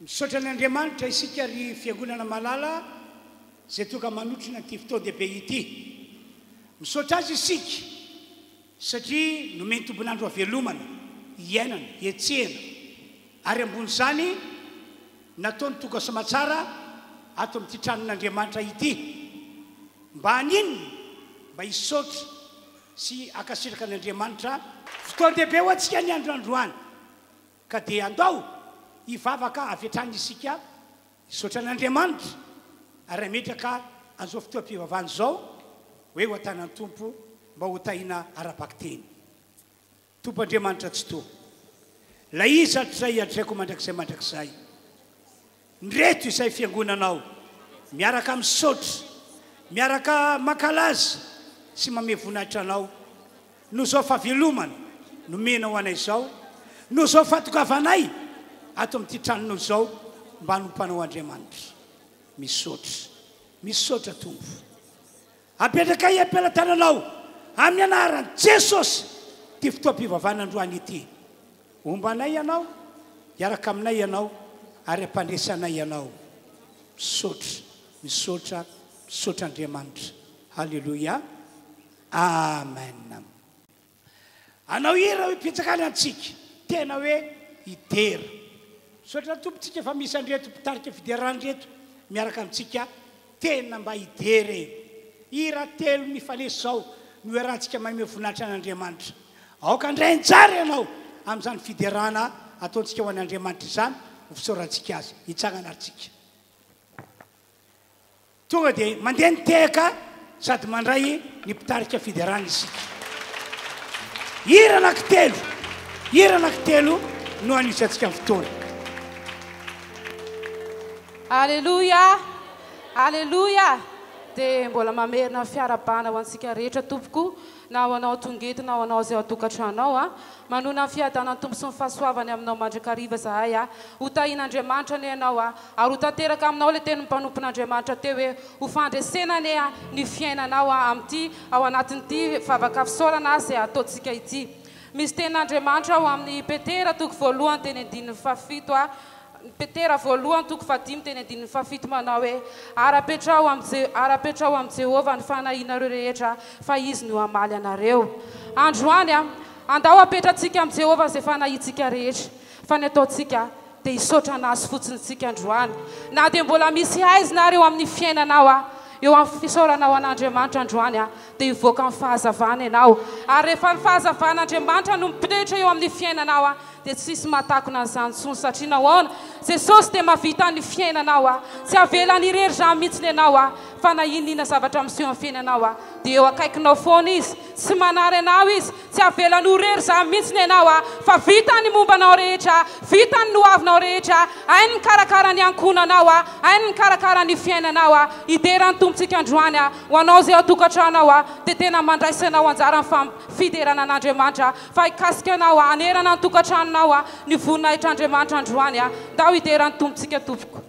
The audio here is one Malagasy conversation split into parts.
Misaotra an' Andriamanitra isika ry fiangonana malala izay tonga manotrona ity fotoan-dehibe ity. Misaotra Azy isika satria nomeny tombon'andro havelomana, hiainana, hihetsehana ary ambonin'izany nataony toka sy mahatsara ato amin'ity tranon'Andriamanitra ity. Mba haninona? Mba hisaotra. sy ankasitraka an' Andriamanitra. Fotoan-dehibe ho antsika ny andro androany, ka dia andao hivavaka avy hatrany isika, hisaotra an' Andriamanitra, ary hametraka an' izao fotoam-pivavahana izao hoe ho an-tanan' ny Tompo mba ho tahiana ara-bakiteny. Tompoandriamanitra Tsitoha, Ilay Izy hatrizay hiatreko mandrakizay mandrakizay. Ndreto izay Fiangonanao, miaraka misaotra, miaraka mankalaza sy mamehy voninahitra Anao, noho izao fahavelomana nomenao anay izao, noho izao fahatongavanay ato amin'ity tranonao izao mba hanompoanao Andriamanitra. Misaotra. Misaotra Tompo. Apetrakay am-pelatananao amin'ny anaran'i Jesosy ity fotoam-pivavahana androany ity. Homba anay Ianao, hiaraka aminay Ianao ary hampandresy anay Ianao. Misaotra, misaotra, misaotra Andriamanitra. Haleloia. Amen. Hanao hira io pitsakany antsika tena hoe hidera. Misaotra Tompo tsika fa misy an'ireto mpitarika fiderana ireto miaraka amintsika tena mba hidera e. Hira telo mifanesy izao no hiarantsika mamehy voninahitra an'Andriamanitra. Aoka handray anjara ianao amin'izany fiderana ataontsika ho an'Andriamanitra izany ho fisaorantsika Azy. Hitsangana ary tsika. Tonga dia mandeha ny tehaka sady mandray ny mpitarika fiderana isika. Hira anankitelo, hira anankitelo no hanitsy antsika amin'ny fotoana. Aleloia! Aleloia! Dia mbola mamerina ny fiarabana ho antsika rehetra, Tompoko. na ho anao Tongety na ho anao izay ao an-tokantranonao a! Manona ny fiadanan'ny Tompo sy ny fahasoavany aminao mandrakariva izahay a! Ho tahin'Andriamanitra anie ianao a! Ary ho tanteraka aminao ilay tenin'ny mpanompon'Andriamanitra teo hoe, Ho fandresena anie a! ny fiainanao a! amin'ity ao anatin'ity vavaka fisaorana izay hataontsika ity. Misy tenin'Andriamanitra ao amin'ny Petera toko voalohany teny andininy fahafito a! Ny Petera voalohany toko fahadimy teny andininy fahafito manao hoe, Ary apetraho amin'i ary apetraho amin'i Jehovah ny fanahianareo rehetra, fa izy no hamaly anareo. Androany, andao hapetratsika amin'i Jehovah izay fanahiantsika rehetra, fa ny ataontsika dia hisaotra an'Azy fotsiny isika androany. Na dia mbola misy haizina ary eo amin'ny fiainanao, eo amin'ny fisaoranao an'Andriamanitra androany, dia hivoaka ny fahazavana ianao, ary rehefa ny fahazavan'Andriamanitra no mitoetra eo amin'ny fiainanao dia tsy hisy mahatakona an'izany intsony, satria nahoana? Jesosy dia mahavita ny fiainanao, tsy havelany irery izany mihitsy ianao, fa na inon'inona zavatra miseho amin'ny fiainanao dia eo akaikinao foana Izy, tsy manary anao Izy, tsy havelany ho irery izany mihitsy ianao, fa vitany ny momba anao rehetra, vitany ny ho avinao rehetra, hainy mikarakara ny ankohonanao, hainy mikarakara ny fiainanao, hidera ny Tompontsika androany. Ho anao izay ao an-tokantrano ao a, dia tena mandraisanao anjara ny fam, fiderana an'Andriamanitra a, fa hikasika anao a, hanerana ny tokantranonao a, ny voninahitr'Andriamanitra androany a. Ndao hidera ny Tompontsika tompoko.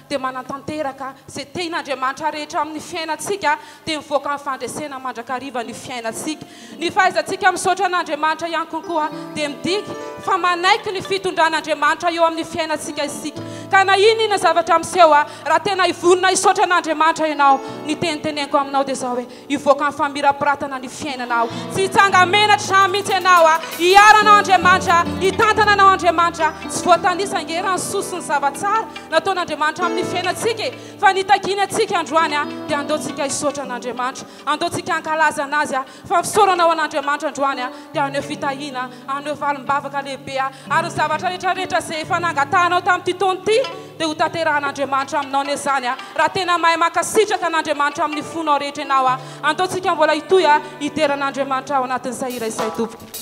dia manatanteraka izay tian'Andriamanitra rehetra amin'ny fiainantsika, dia mivoaka ny fandresena mandrakariva ny fiainantsika. Ny fahaizantsika misaotra an'Andriamanitra ihany konkoa dia midika fa manaiky ny fitondran'Andriamanitra eo amin'ny fiainantsika isika. Ka na inona inona zavatra miseho, raha tena vonona hisaotra an'Andriamanitra ianao, ny teniteneniko aminao dia izao hoe, Hivoaka ny famirapiratana ny fiainana aho Tsy hitsanga-menatra izany mihitsy ianao a Hiaro anao Andriamanitra Hitantana anao Andriamanitra Tsy voatanisa ange raha ny soa sy ny zava-tsara Nataon'Andriamanitra amin'ny fiainantsika e Fa ny takiany antsika androany a Dia andeontsika hisaotra an'Andriamanitra Andeontsika hankalaza an'Azy a Fa ny fisaorana ho an'Andriamanitra androany a Dia haneho fitahiana Hanome valim-bavaka lehibe ary ny zavatra rehetra rehetra izay efa nangatahanao tamin'ity taona ity dia ho tanterahan'Andriamanitra aminao anie izany raha tena mahay mankasitraka an'Andriamanitra amin'ny fonao rehetra ianao. Antontsika mbola hitohy hidera an'Andriamanitra ao anatin'izay hira izay tompoko.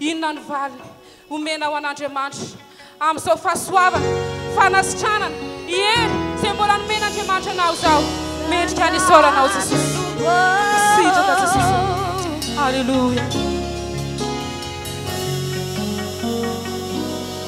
Inona no valiny homena ho an'Andriamanitra amin'izao fahasoavana, fanasitranana, hery izay mbola nomen'Andriamanitra anao izao? Mendrika ny hisaoranao Jesosy. Sitraka Jesosy. Alléluia.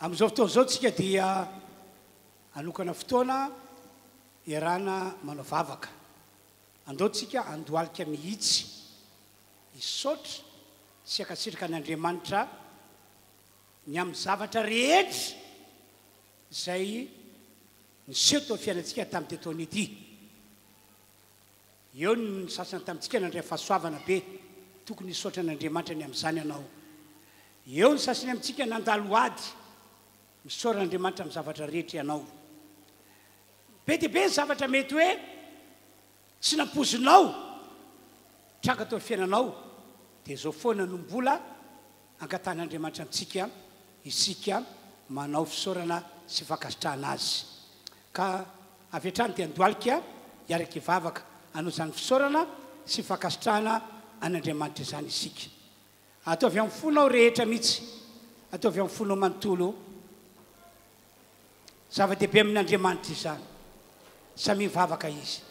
Amin'izao fotoana izao tsika dia hanokana fotoana iarahana manao vavaka. Andao tsika handohalika mihitsy, hisaotra sy hankasitraka an' Andriamanitra ny amin'ny zavatra rehetra izay niseho teo amin'ny fiainantsika tamin'ity taona ity. Eo ny sasany tamintsika nandray fahasoavana be, tokony hisaotra an'Andriamanitra ny amin'izany ianao. Eo ny sasany amintsika nandalo ady, misaora an'Andriamanitra amin'ny zavatra rehetra ianao. Be dia be ny zavatra mety hoe tsy nampoizinao tranga teo amin'ny fiainanao, dia izao foana no mbola Angatahin'Andriamanitra antsika isika manao fisaorana sy fankasitrahana Azy. Ka avy hatrany dia andohalika hiaraka hivavaka hanao izany fisaorana sy fankasitrahana an'Andriamanitra izany isika. Ataovy amin'ny fonao rehetra mihitsy, ataovy amin'ny fonao manontolo. Zava-dehibe amin'Andriamanitra izany. Samia mivavaka Izy.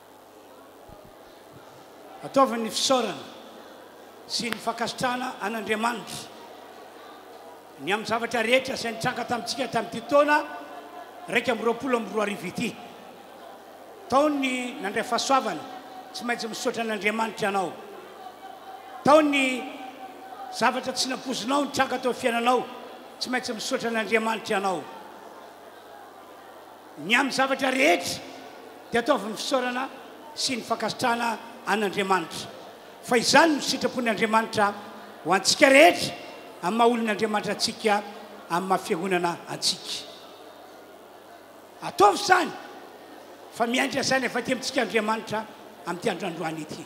Ataovy ny fisaorana sy ny fankasitrahana an'Andriamanitra ny amin'ny zavatra rehetra izay nitranga tamintsika tamin'ity taona iraika amby roapolo amby roa arivo ity. Taon'ny nandray fahasoavana, tsy maintsy misaotra an'Andriamanitra ianao. Taon'ny zavatra tsy nampoizinao nitranga teo amin'ny fiainanao, tsy maintsy misaotra an'Andriamanitra ianao. Ny amin'ny zavatra rehetra dia ataovy ny fisaorana sy ny fankasitrahana an'Andriamanitra, fa izany no sitrapon' Andriamanitra ho antsika rehetra amin'ny maha olon' Andriamanitra antsika amin'ny maha fiangonana antsika. Ataovy izany, fa miainga izany avy aty amintsika Andriamanitra amin'ity andro androany ity.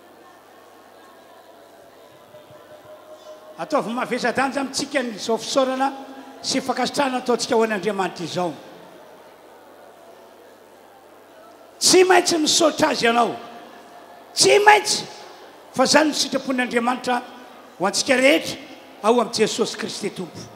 Ataovy mavesa-danja amintsika ny izao fisaorana sy fankasitrahana ataontsika ho an'Andriamanitra izao. Tsy maintsy misaotra Azy ianao. Tsy maintsy, fa izany no sitrapon'Andriamanitra ho antsika rehetra ao amin'i Jesosy Kristy Tompo.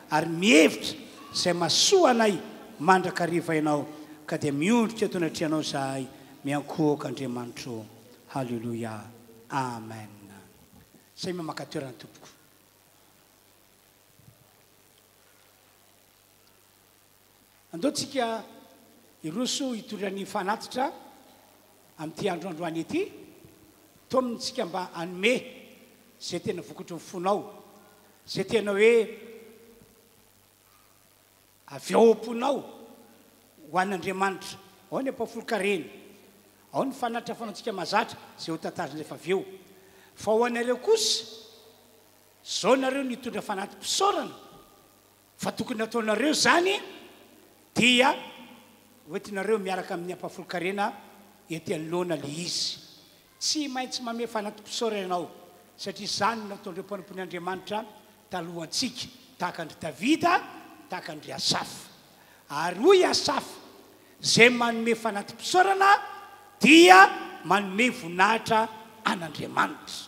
Ary mihevitra izay mahasoa anay mandrakariva Ianao, ka dia miondrika eto anatrehanao izahay, miankohoka Andriamanitro ô! Haleloia! Amen! Izay mamaka toerana tompoko. Andao tsika hiroso hitondra ny fanatitra amin'ity andro androany ity, taominy tsika mba hanome izay tena vokatry ny fonao, izay tena hoe avy ao am-ponao ho an'Andriamanitra. Ao ny ampahafolon-karena, ao ny fanatitra fanaontsika mazatra izay ho tantarina rehefa avy eo. Fa ho anareo kosa, zao nareo nitondra fanati-pisaorana, Fa tokony ataonareo izany dia hoentinareo miaraka amin'ny ampahafolon-karena ety anoloana ilay izy. Tsy maintsy mamehy fanati-pisaora ianao, satria izany no nataon'ireo mpanompon'ny Andriamanitra talohantsika, tahaka an-dry Davida, tahaka an-dry Asafa. Ary hoy Asafa, Izay manome fanati-pisaorana dia manome voninahitra an'Andriamanitra.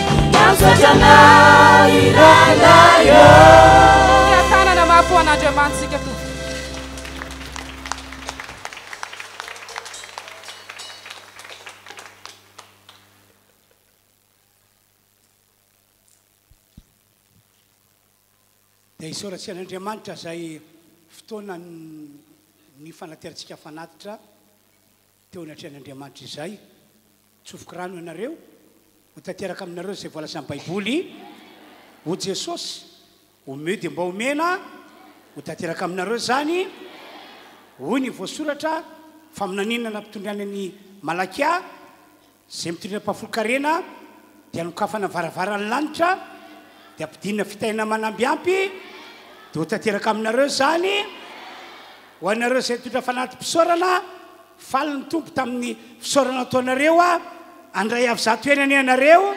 Dia isaorantsika an'Andriamanitra izay fotoana ny fanaterantsika fanatitra. Teo anatrehan'Andriamanitra izay, tsofoky rano ianareo, ho tanteraka aminareo izay voalazan'ny Baiboly ho Jesosy. Omeo dia mba omena, ho tanteraka aminareo izany. Hoy ny voasoratra, faminaniana nampitondraina an'i Malakia. Izay mitondra mpahafolon-karena dia nokafana ny varavaran'ny lanitra, dia ampidinina fitahiana manambiampy, dia ho tanteraka aminareo izany. Ho anareo izay nitondra fanati-pisaorana, faly ny Tompo tamin'ny fisaorana nataonareo, handray avy zato heny anie ianareo,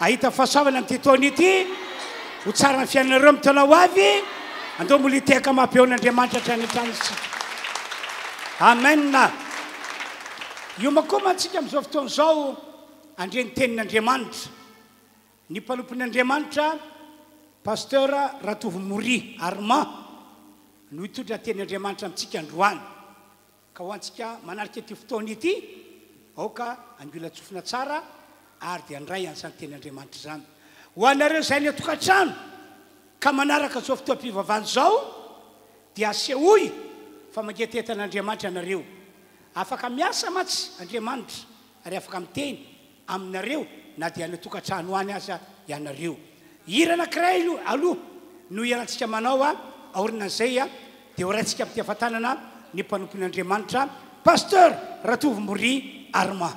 hahita fahasoavana amin'ity taona ity, ho tsara ny fiainanareo amin'ny taona ho avy. Andao mbola hitehaka mamaha-peo an'Andriamanitra hatrany hatrany isika. Amen. Iomakoma antsika amin'izao fotoana izao handre ny tenin'Andriamanitra ny mpanompon'ny Andriamanitra Pasteur Ratovo Moria Armand no hitondra ny tenin'Andriamanitra amintsika androany. Ka ho antsika manarika ity fotoana ity, aoka angiolan-tsofina tsara ary dia handray an'izany tenin'Andriamanitra izany. Ho anareo izay any an-tokantrano ka manaraka izao fotoam-pivavahana izao dia asehoy fa mangetaheta an'Andriamanitra ianareo. Afaka miasa mantsy Andriamanitra ary afaka miteny aminareo na dia any an-tokantrano any aza ianareo. Hira anankiray aloha no hiharantsika manao aoriana an'izay dia ho raintsika amin'ity hafatanana ny mpanompon'Andriamanitra Pasteur Ratovo Mboria Armand.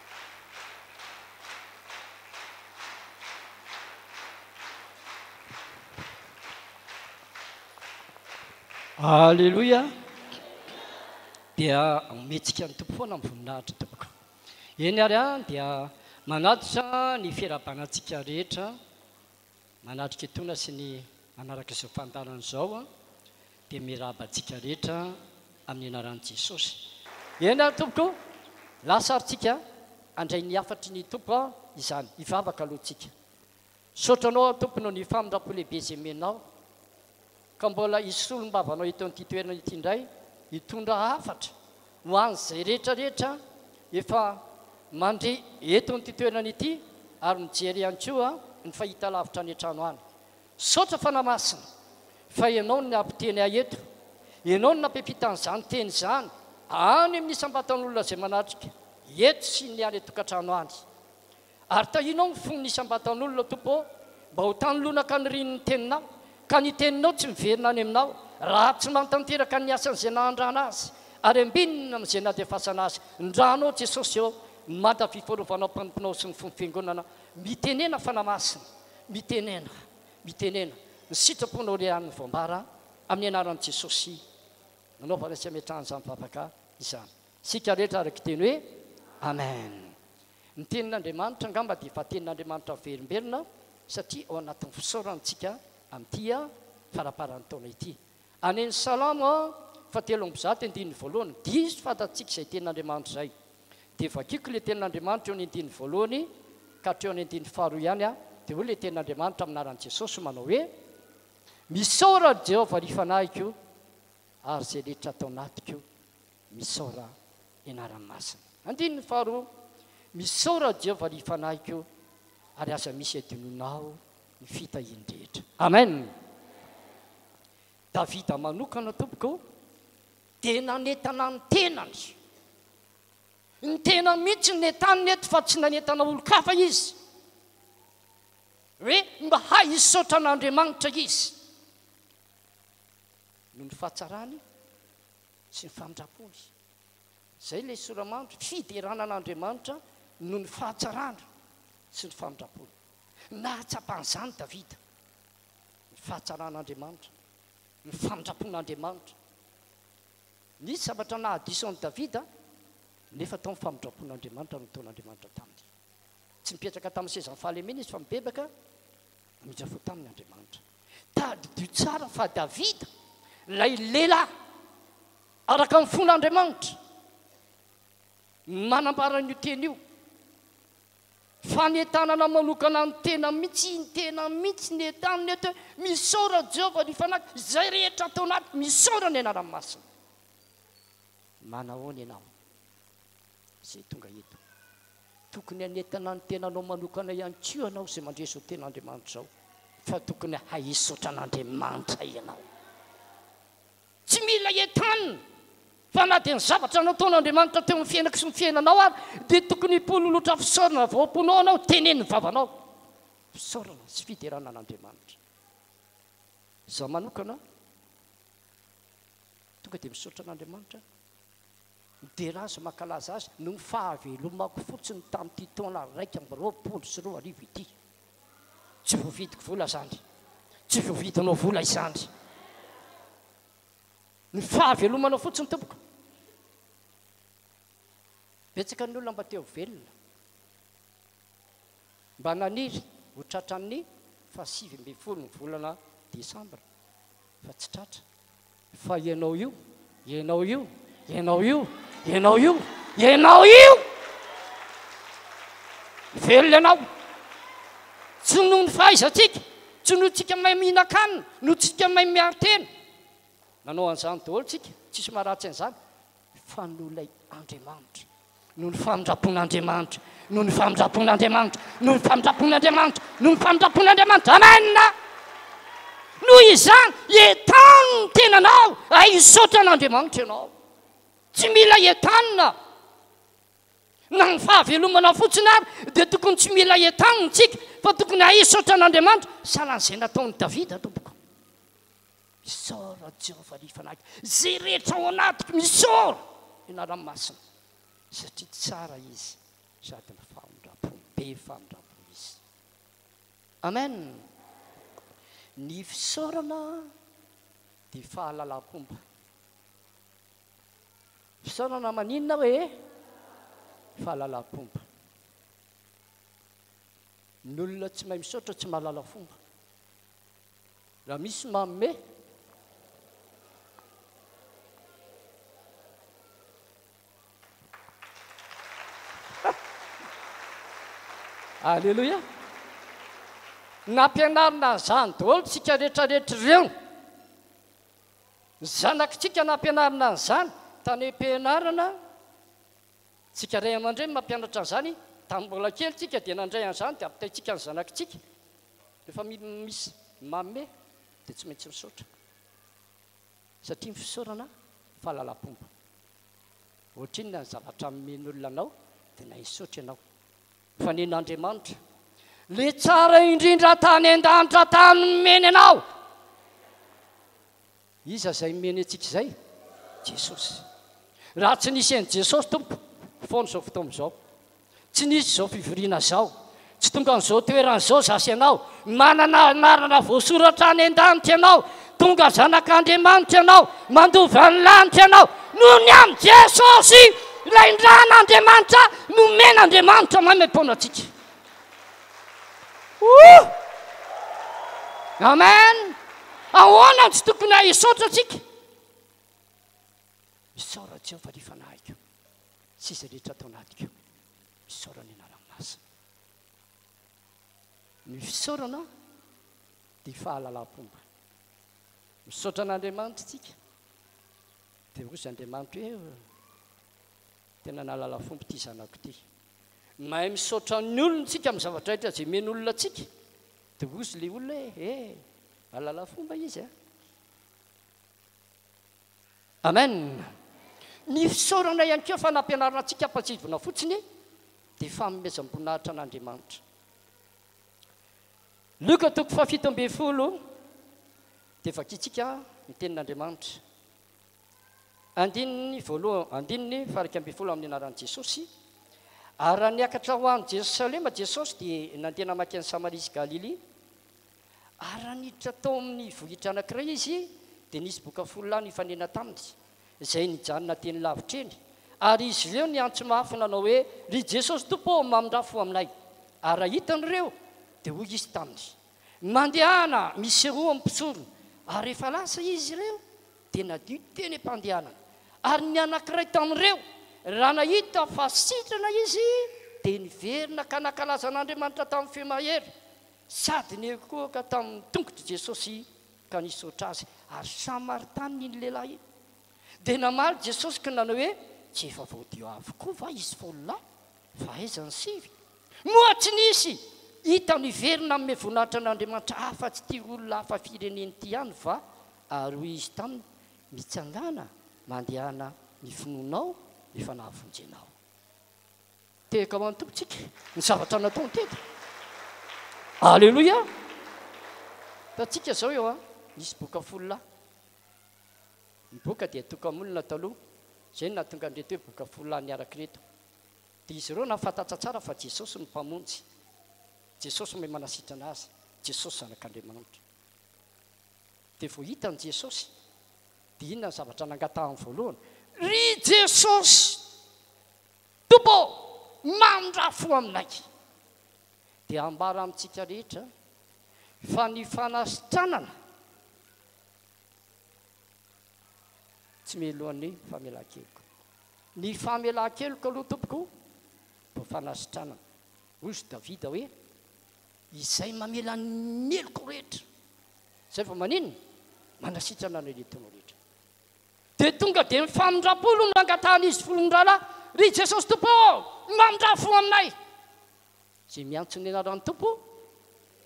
Aleloia dia ometsika ny tompo foana ny voninahitra tompoko eny ary a dia manatitra ny firabanantsika rehetra manatrika etoana sy ny manaraka izao fandaharana izao dia mirahaba antsika rehetra amin'ny anaran'i Jesosy. Eny ary Tompoko, lasa ary tsika handray ny hafatry ny Tompo izany. Hivavaka aloha tsika. Misaotra Anao Tompo noho ny famindram-po lehibe izay omenao. ka mbola hisy solombavambavanao eto amin'ity toerana ity indray hitondra hafatra ho an'izay rehetra rehetra efa mandre eto amin'ity toerana ity ary mijery ihany koa ny fahitalavitra any an-trano any. Misaotra Fanahy Masina fa Ianao no nampiteny ahy eto, Ianao no nampiampita an'izany teny izany any amin'ny isam-batan'olona izay manatrika eto sy ny any an-tokantrano any. Ary tahinao ny fony isam-batan'olona, Tompo ô, mba ho tany lonaka ny rinin'ny Teninao, ka ny Teninao tsy miverina any Aminao, raha tsy manatanteraka ny asan'izay nahandrana Azy, ary ambinina amin'izay nadefasana Azy. Ny Ranao, Jesosy ô, ny manda fifanaovanao mpanomponao sy ny fon'ny Fiangonana, mitenena, Fanahy Masina, mitenena, mitenena, ny sitraponao lehan'ny voambara, amin'ny anaran'i Jesosy, nanaovana sy ametrahana izany vavaka izany. Isika rehetra araka iteny hoe, Amen. Ny tenin'Andriamanitra angamba dia efa tenin'Andriamanitra miverimberina satria ao anatin'ny fisaorana isika amin'ity faramparan'ny taona ity. Any ny Salamo fahatelo amby zato andininy voalohany, diso fantatsika izay tenin'Andriamanitra izay. Dia vakiako ilay tenin'Andriamanitra eo ny andininy voalohany ka hatreo ny andininy faharoa ihany aho. Dia hoy ilay tenin'Andriamanitra amin'ny anaran'i Jesosy manao hoe, Misaora an'i Jehovah ry fanahiko ary izay rehetra ato anatiko. Misaora Ianarany Masina. Andininy faharoa, Misaora Jehovah ry fanahiko ary aza misy hadinonao ny fitahiany rehetra. Amen. Davida manokana tompoko dia nanetana ny tenany. Ny tenany mihitsy ny netaniny eto fa tsy nanetana olon-kafa izy. Hoe mba hahisaotra an'Andriamanitra izy. Noho ny fahatsarany sy ny famindram-pony. Izay ilay sora-mandry, fiderana an'Andriamanitra noho ny fahatsarana sy ny famindram-pony. Nahatsapa an'izany Davida, ny fahatsaran'Andriamanitra, ny famindram-pon'Andriamanitra. Nisy zavatra nahadiso an'i Davida, nefa tao ny famindram-pon'Andriamanitra no nataon'Andriamanitra taminy. Tsy nipetraka tamin'ny sezan'ny fahalemena izy fa nibebaka, namindra-fo taminy Andriamanitra. Tadidio tsara fa Davida, ilay lehilahy araka ny fon'Andriamanitra, no nanambara an'io teny io. Fanentanana manokana ny tena mihitsy, ny tena mihitsy ny entanina eto hoe, Misaora Jehovah ny fanahy, izay rehetra ato anaty, misaora ny anarany masina. Manao ahoana ianao? izay tonga eto. Tokony hanetana ny tenanao manokana ihany koa ianao izay mandresy izao tenan'Andriamanitra izao fa tokony haisotra an'Andriamanitra ianao. Tsy mila entanina fa na dia ny zavatra nataon'Andriamanitra teo amin'ny fiainako sy ny fiainanao ary dia tokony hipololotra fisaorana avy ao am-ponao ianao, teneno ny vavanao. Fisaorana sy fiderana an'Andriamanitra. Izaho manokana tonga dia misaotra an'Andriamanitra. Midera azy, mankalaza azy noho ny fahavelomako fotsiny tamin'ity taona iraika amby roapolo sy roa arivo ity. Tsy voavidiko vola izany. Tsy voavidinao vola izany. Ny fahavelomanao fotsiny tompoko. Betsaka ny olona mba te ho velona. Mba naniry ho tratran'ny fahasivy ambin'ny folo ny volana desambra fa tsy tratra. Fa ianao io, ianao io, ianao io, ianao io, ianao io! Velona ianao! Tsy noho ny fahaizantsika, tsy noho tsika mahay mihinan-kanina, noho tsika mahay miaro tena. Nanao an'izany daholo tsika, tsisy maha ratsy an'izany. Fa noho ilay Andriamanitra, noho ny famindrampon'Andriamanitra, noho ny famindrampon'Andriamanitra, noho ny famindrampon'Andriamanitra, noho ny famindrampon'Andriamanitra. Amena! Noho izany, etano ny tenanao, ary hisaotra an'Andriamanitra ianao. Tsy mila etanina. Na ny fahavelomana fotsiny ary dia tokony tsy mila etanina tsika, fa tokony ahisaotra an'Andriamanitra, sahala an'izay nataon'i Davida, tompoko. Isaoro an'i Jehovah ry fanahiko, izay rehetra ao anatiko, misaoro ny anarany masina, satria tsara izy sady mifamindram-po, be famindram-po izy. Amen! Ny fisaorana dia fahalalam-pomba. Fisaorana maninona hoe fahalalam-pomba. Ny olona tsy mahay misaotra tsy mahalala fomba. Raha misy manome Aleloia Nampianarina an'izany daholo tsika rehetrarehetra ireo Ny zanakitsika nampianarina an'izany tany am-pianarana Tsika ray aman-dreny mampianatra an'izany Tamin'ny mbola kely tsika dia nandray an'izany dia ampitaintsika ny zanakitsika Rehefa misy mame dia tsy maintsy misaotra satria ny fisaorana fahalalampomba. Ohatrinona ny zavatra nomen'olona anao dia na hisaotra ianao. Faneno Andriamanitra le tsara indrindra tany an-danitra tany nomeny anao. Iza izay miheno antsika izay? Jesosy. Raha tsy nisy an'i Jesosy Tompo, foana izao fotoana izao. Tsy nisy izao fivoriana izao. Tsy tonga an'izao toerana izao za sy ianao. Manana anarana voasoratra any an-danitra ianao. Tonga zanak'Andriamanitra ianao. Mandova ny lanitra ianao. Noho ny amin'i Jesosy, ilay indran'Andriamanitra, nomen'Andriamanitra maimaim-poana antsika. Oh! Amen! Ahoana no tsy tokony hisaotra antsika? Isaora an'i Jehovah ny fanahiko sy izay rehetra ato anatiko. Isaora ny anarany masina. Ny fisaorana dia fahalalam-pomba. Misaotra an'Andriamanitra tsika. Dia hozy Andriamanitra hoe tena nahalala fomba ity zanako ity. Mahay misaotra ny olona tsika amin'ny zavatra rehetra izay omeny olona tsika. Dia ozy ilay olona hoe eh, eh, mahalala fomba izy eh. Amen. Ny fisaorana ihany koa fa nampianarina antsika hampatsivona fotsiny dia fanomezam-boninahitra an'Andriamanitra. Luka toko fahafito ambin'ny folo dia vakintsika ny tenin'Andriamanitra. Andininy voalohany andininy faha iraika ambin'ny folo amin'ny anaran'i Jesosy, Ary raha niakatra ho any Jerosalema Jesosy dia nandeha namaky an'i Samaria sy Galilia, ary raha niditra tao amin'ny vohitra anankiray izy dia nisy boka folo lahy nifanena taminy izay nijanona teny lavitra eny, ary izy ireo niantso mafy nanao hoe, Ry Jesosy Tompo ô mamindrafo ho aminay. Ary raha hitany ireo dia hoy izy taminy, Mandehana, misy roa ny mpisorona. Ary rehefa lasa izy ireo dia nadio teny am-pandehanana. Ary ny anankiray tamin'ireo, raha nahita fa sitrana izy, dia niverina ka nankalaza an'Andriamanitra tamin'ny feo mahery, sady nihokohoka tamin'ny tongotr'i Jesosy ka nisaotra Azy. Ary Samaritanina iny lehilahy iny. Dia namaly Jesosy ka nanao hoe, Tsy efa voadio avokoa va izy folo lahy? Fa aiza ny sivy? Moa tsy nisy hita niverina amin'ny voninahitran'Andriamanitra afa-tsy ity olona hafa firenena ity ihany va? Ary hoy izy taminy, Mitsangàna, mandehana ny finoanao, efa nahavonjy anao. Tehaka ho an'ny Tompo tsika, ny zavatra nataony teto. Aleloia! Hitantsika zao eo an, nisy boka folo lahy. Ny boka dia tokamolona taloha, zay no nahatonga an'ireto hoe boka folo lahy niaraka ireto. Dia izy ireo nahafantatra tsara fa Jesosy no Mpamonjy, Jesosy no manasitrana azy, Jesosy Zanak'Andriamanitra. Dia vao hitan'i Jesosy, dia inona ny zavatra nangatahany voalohany? Ry Jesosy Tompo ô, manondraha fo aminay. Dia ambara amintsika rehetra fa ny fanasitranana tsy melohan'ny famelan-keloka. Ny famelan-keloka aloha tompoko vao fanasitranana. Hoy izy Davida hoe, Izay mamela ny meloko rehetra, izay vao maninona? Manasitrana anao ilay taona rehetra. Dia tonga dia ny famindram-po no nangatahan'izy folo ny rahalahy, Ry Jesosy Tompo ô, mamindrà fo aminay! Izay miantso ny anaran'ny Tompo,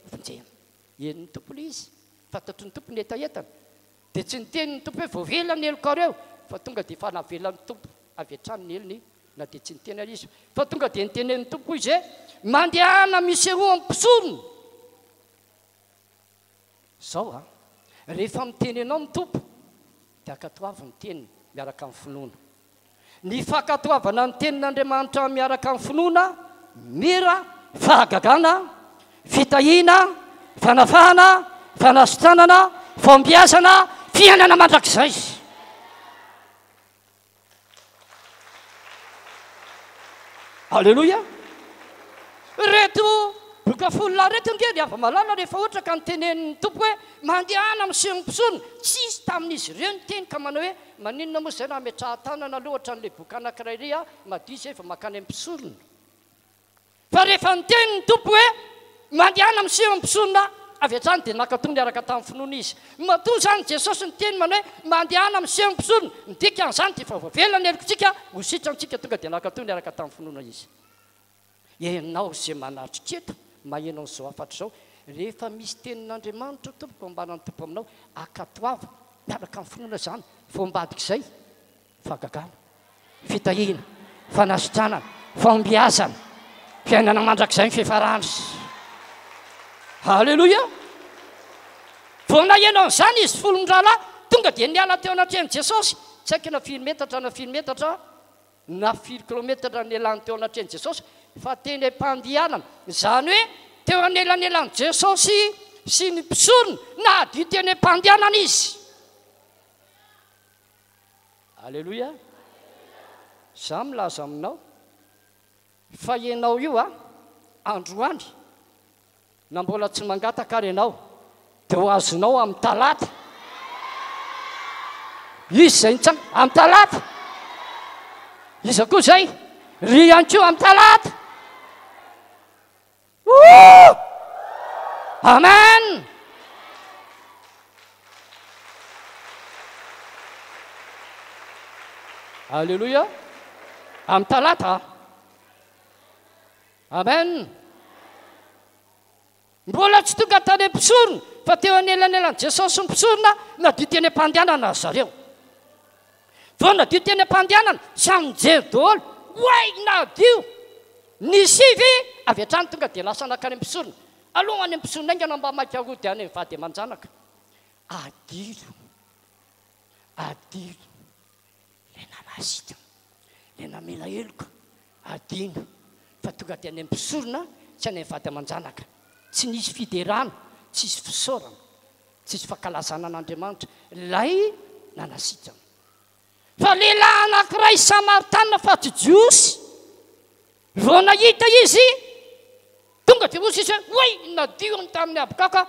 vonjena. Henon'ny Tompo ilay izy, fantatry ny Tompo ny hetahetany. Dia tsy niteny ny Tompo hoe, Voavela ny helokareo, fa tonga dia efa navelan'ny Tompo avy hatrany ny helony, na dia tsy niteny aza izy. Fa tonga dia notenenin'ny Tompo koa izy hoe, Mandehana misehoa amin'ny mpisorony. Izao an! Rehefa miteny ianao ny Tompo, dia ankatoavy ny teniny miaraka amin'ny finoana. Ny fankatoavana ny Tenin'Andriamanitra miaraka amin'ny finoana mira fahagagana, fitahiana, fanafahana, fanasitranana, fahombiazana, fiainana mandrakizay. Aleloia! Reto boka folo lahy reto nge ry hava-malala rehefa ohatra ka nitenenin'ny Tompo hoe mandehana amin'ny sehon'ny mpisorono, tsy hisy tamin'izy ireo ny teny ka manao hoe Maninona moa izay raha ametrahan-tanana aloha ohatran'ny ilay boky anankiray iry a, madio izay vao mankany amin'ny mpisorona. Fa rehefa niteny ny Tompo hoe, Mandehana miseho amin'ny mpisorona, avy hatrany dia nankatò niaraka tamin'ny finoana izy. Matoa izany Jesosy niteny manao hoe, Mandehana miseho amin'ny mpisorona, midika an'izany dia efa voavela ny helokintsika ho sitrantsika tonga dia nankatò niaraka tamin'ny finoana izy. Ianao izay manatrika eto, maheno an'izao hafatra izao, rehefa misy tenin'Andriamanitra tompoko ambaran'ny Tompo aminao, ankatoava miaraka amin'ny finoana izany, fa ao ambadik'izay, fahagagana, fitahiana, fanasitranana, fahombiazana, fiainana mandrakizay ny fiafarany. Haleloia! Vao naheno an'izany izy folo mirahalahy, tonga dia niala teo anatrehan'i Jesosy, tsy haiko na firy metatra na firy metatra, Na firy kilometatra no nialany teo anatrehan'i Jesosy, fa teny am-pandehanana, izany hoe teo anelanelan'i Jesosy sy ny mpisorony, na dia teny am-pandehanana izy. Aleloia! Izaho milaza aminao, Fa ianao io a, androany na mbola tsy mangataka ary ianao dia ho azonao amin'ny talata. Izy izay nitsang, amin'ny talata. Iza koa izay? Ry ihany koa amin'ny talata. Oh! Amen! Alléluia! Am talata. Amen! Mbola tsy tonga tany am-pisorona fa teo anelanelan'i Jesosy sy ny mpisorona nadio teny am-pandehanana ry zareo. Vao nadio teny am-pandehanana, samy nijery daholo. Oay! Nadio! Ny sivy avy hatrany tonga dia lasa nankany amin'ny mpisorona. Alao any amin'ny mpisorona haingana mba maika hody any amin'ny vady aman-janaka. Adilo! Adilo! Ilay nanasitra, ilay namela heloka, adino fa tonga dia any amin'ny mpisorona sy any amin'ny vady aman-janaka. Tsy nisy fiderana, tsy nisy fisaorana. Tsisy fankalazana an'Andriamanitra ilay nanasitrana. Fa lehilahy anankiray Samaritana fa tsy Jiosy, vao nahita izy, tonga dia hozy izy hoe, Oay, nadio ny tamin'ny habokaka,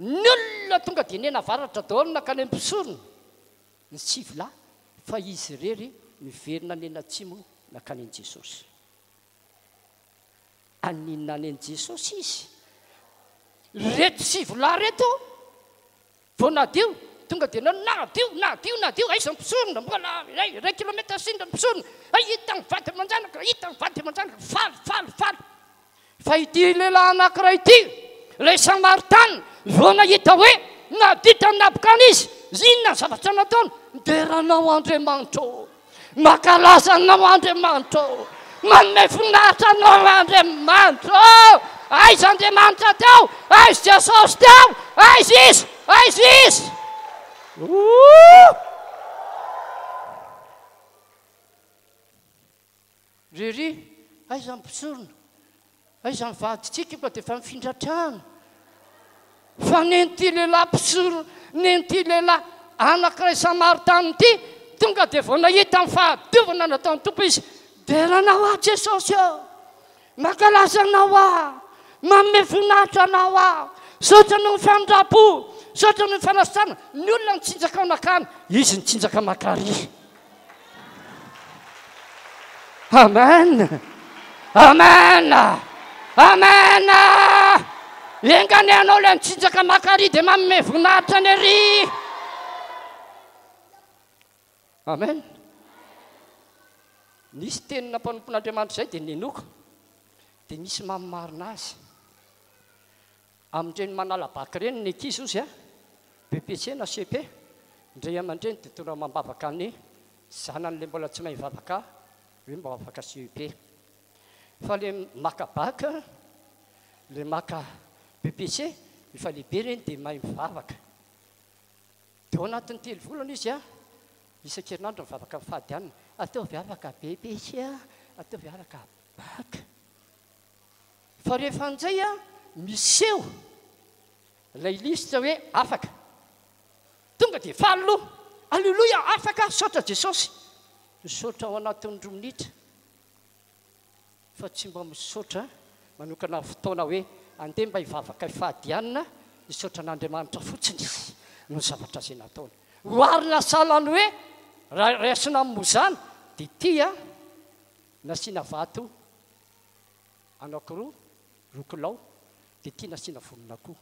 ny olona tonga dia nenavaratra daholo nankany am-pisorona, ny sivy lahy, fa izy irery miverina nenatsimo nankany an'i Jesosy. Aninona any an'i Jesosy izy? Reto sivy lahy reto vao nadio, tonga dia nanao nadio, nadio, nadio, aiza ny mpisorona, mbola iray, iray kilomètre sindry ny mpisorona, ay hita ny vady aman-janaka, hita ny vady aman-janaka, faly, faly, faly. Fa ity lehilahy anankiray ity, ilay Samaritana, vao nahita hoe nadio tamin'ny habokana izy, inona ny zavatra nataony? Dera anao Andriamanitra ô! Mankalaza anao Andriamanitra ô! Manome finaritra anao Andriamanitra ô! Aiza Andriamanitra teo? Aiza Jesosy teo? Aiza Izy? Aiza Izy? Ooh! Riri, aiza ny mpisorona? Aiza ny vadintsika? Efa dia efa mifindra trano. Fa nen'ity lehilahy mpisoro, nen'ity lehilahy anankiray Samaritana ity, tonga dia vao nahita ny fahadiovana nataon'ny Tompo izy, dera Anao aho Jesosy ô, mankalaza Anao aho, manome voninahitra Anao aho, misaotra noho ny famindram-po, misaotra noho ny fanasitranana, ny olona nitsinjaka ao nankany, izy nitsinjaka mankarỳ. Amen! Amen! Amen! Enga anie ianao ilay mitsinjaka maka ary dia manome voninahitra any ary. Amen! Nisy teny nampanompon'Andriamanitra izay dia nenoiko. Dia nisy maminarina azy. Amin'ireny manala bac ireny ny ankizy hozy a! BEPC na CEP, ny ray aman-dreny dia tonga mambavaka ny zanany ilay mbola tsy mahay vavaka hoe mba ho afaka CEP. Fa ilay maka bac, ilay maka BEPC, efa lehibe ireny dia mahay mivavaka. Dia ao anatin'ny telo volana izy a, isan-kerinandro mivavaka amin'ny fahadianana, ataovy afaka BEPC a, ataovy afaka bac. Fa rehefa amin'izay miseho ilay liste hoe afaka, tonga dia faly loha, aleloia afaka aho saotra Jesosy, misaotra ao anatin'ny roa minitra fa tsy mba misaotra manokana fotoana hoe andeha mba hivavaka hifadianana hisaotra an'Andriamanitra fotsiny izy noho ny zavatra izay nataony. Oharina sahalan'ny hoe raha raisina amin'ny mozana dia ity a, nasiana vato anakiroa roa kilao dia tiana asiana vonon'akoho.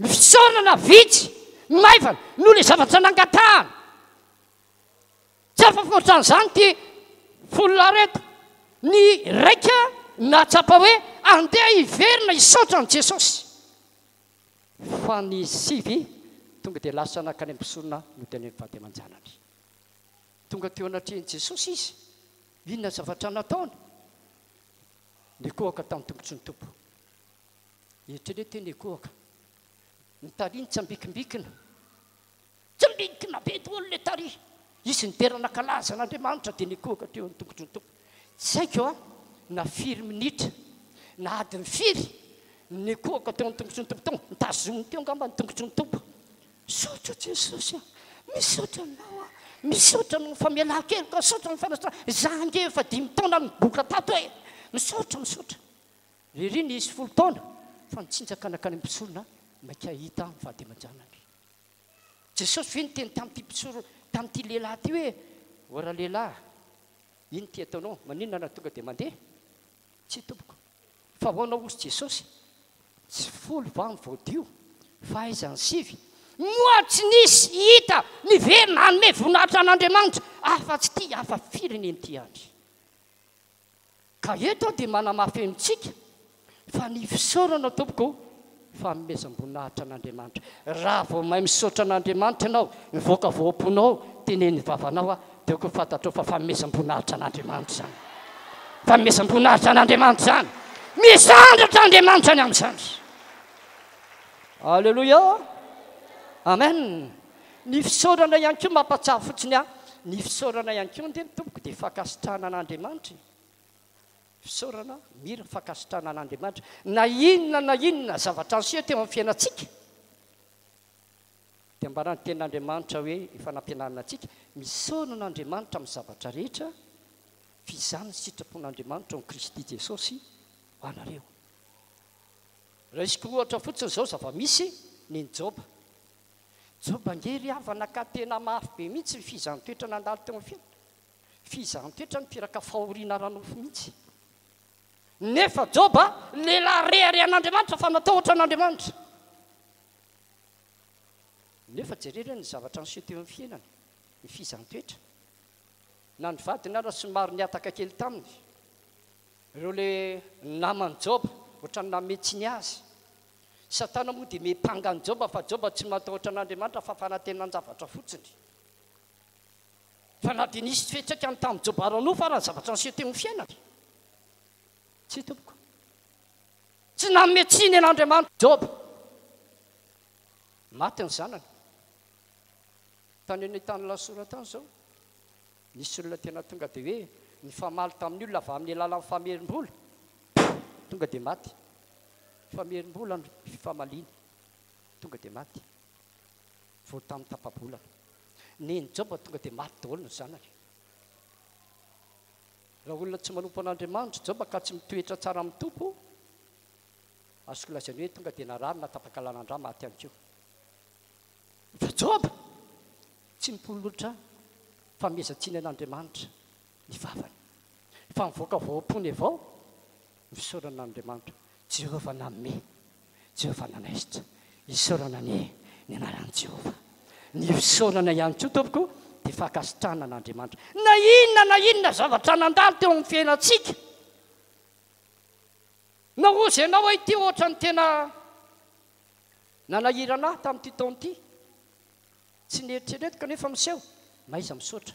Ny fisaorana vitsy no maivana noho ilay zavatra nangatahana. Tsy afa-pokontran'izany ity folo lahy ireto. Ny iraika nahatsapa hoe andeha hiverina hisaotra an'i Jesosy. Fa ny sivy tonga dia lasa nankany amin'ny mpisoronaha notenenin'ny vady aman-janany. Tonga teo anatrehan'i Jesosy izy. Inona zavatra nataony? Nikohaka tamin'ny tongotry ny Tompo. Eritrereto hoe nikohaka. Ny tarihiny tsambikimbikina. Tsambinkina be daholo ilay tarihy. Izy nidera nankalaza an'Andriamanitra dia nikohaka teo amin'ny tongotry ny Tompo. Tsy haiko a, na firy minitra, na adiny firy, nikohaka teo amin'ny tongotry ny Tompo teo. Nitazominy teo angamba ny tongotry ny Tompo. Misaotra Jesosy a! Misaotra anao a! Misaotra noho ny famelan-keloka, misaotra noho ny fanasitranana. Izaho ange efa dimy taona no niboka tato e! Misaotra, misaotra. Ririnina hisy folo taona fa nitsinjaka nankany amin'ny mpisorona maika hahita ny vady aman-janany. Jesosy ve niteny tamin'ity mpisoro, tamin'ity lehilahy ity hoe, O ralehilahy, inona ity ataonao? Maninona nahatonga dia mandeha? Tsia tompoko, fa ahoana hozy Jesosy, tsy folo va ny voadio, fa aiza ny sivy? Moa tsy nisy hita niverina hanome voninahitra an'Andriamanitra afa-tsy ity hafa firen ena ity andry? Ka eto aho dia manamafy amintsika fa ny fisaorana tompoko Fanomezam-boninahitra an'Andriamanitra. Raha vao mahay misaotra an'Andriamanitra ianao, mivoaka voamponao, teneno vavanao aho, dia ko fantatrao fa fanomezam-boninahitra an'Andriamanitra izany. Fanomezam-boninahitra an'Andriamanitra izany. Misandratra Andriamanitra ny amin'izany. Alléluia. Amen. Ny fisaorana ihany koa mampatsiahy fotsiny ahy, ny fisaorana ihany koa ange ny tompoko dia fankasitrahana an'Andriamanitra e. Fisaorana, mira, fankasitrahana an'Andriamanitra na inona na inona zavatra niseho teo amin'ny fiainantsika dia ambaran'ny tenin'Andriamanitra hoe efa nampianarina antsika misaona an'Andriamanitra amin'ny zavatra rehetra fa izany ny sitrapon'Andriamanitra ao Kristy Jesosy ho anareo. Raisiko ohatra fotsiny izao zava-misy ny ny Joba. Joba ngery havana ka tena mafy be mihitsy ny fizan'ny toetra nandalo teo amin'ny fiainana. Fihizan-toetra mipiraka fahoriana ara-nofo mihitsy. Nefa Joba lehilahy reharehan'Andriamanitra fa natahotra an'Andriamanitra. Nefa jereo ve ny zavatra niseho teo amin'ny fiainany, ny fihizan-toetra. Na ny vadiny ary somary nihataka kely taminy. Ireo le naman'i Joba, ohatrany nanome tsiny azy. Satana moa dia miampanga an'i Joba fa Joba tsy matahotra an'Andriamanitra fa fanatenan-javatra fotsiny. Fa na dia nisy fiantraikany tamin'i Joba ary Hanofa ary ny zavatra niseho teo amin'ny fiainany? Tsia, tompoko. Tsy nanome tsiny an'Andriamanitra Joba. Maty ny zanany. Tany amin'ny tany Lasora tany izao, nisy olona tena tonga dia hoe nifamaly tamin'ny olona avy amin'ny alalan'ny famerim-bola. Tonga dia maty. Famerim-bola ny fifamaliana. Tonga dia maty. Voa tamin'ny tapa-bolana. Nen'i Joba tonga dia maty daholo ny zanany. Raha olona tsy manompo an'Andriamanitra Joba ka tsy mitoetra tsara amin'ny Tompo, azoko lazaina hoe tonga dia narary na tapaka lalan-drà maty ihany koa. Fa Joba tsy nipolotra fanomezan-tsiny an'Andriamanitra. ny vavany. Fa mivoaka voampony avao ny fisaorana an'Andriamanitra, Jehovah nanome, Jehovah nanaisotra. Isaorana anie ny anaran'i Jehovah. Ny fisaorana ihany koa, tompoko, dia fankasitrahana an'Andriamanitra. Na inona na inona zavatra nandalo teo amin'ny fiainantsika, na hozy ianao hoe ity ohatra ny tena nanahirana ahy tamin'ity taona ity, tsy neritreretiko anefa miseho, na iza misaotra.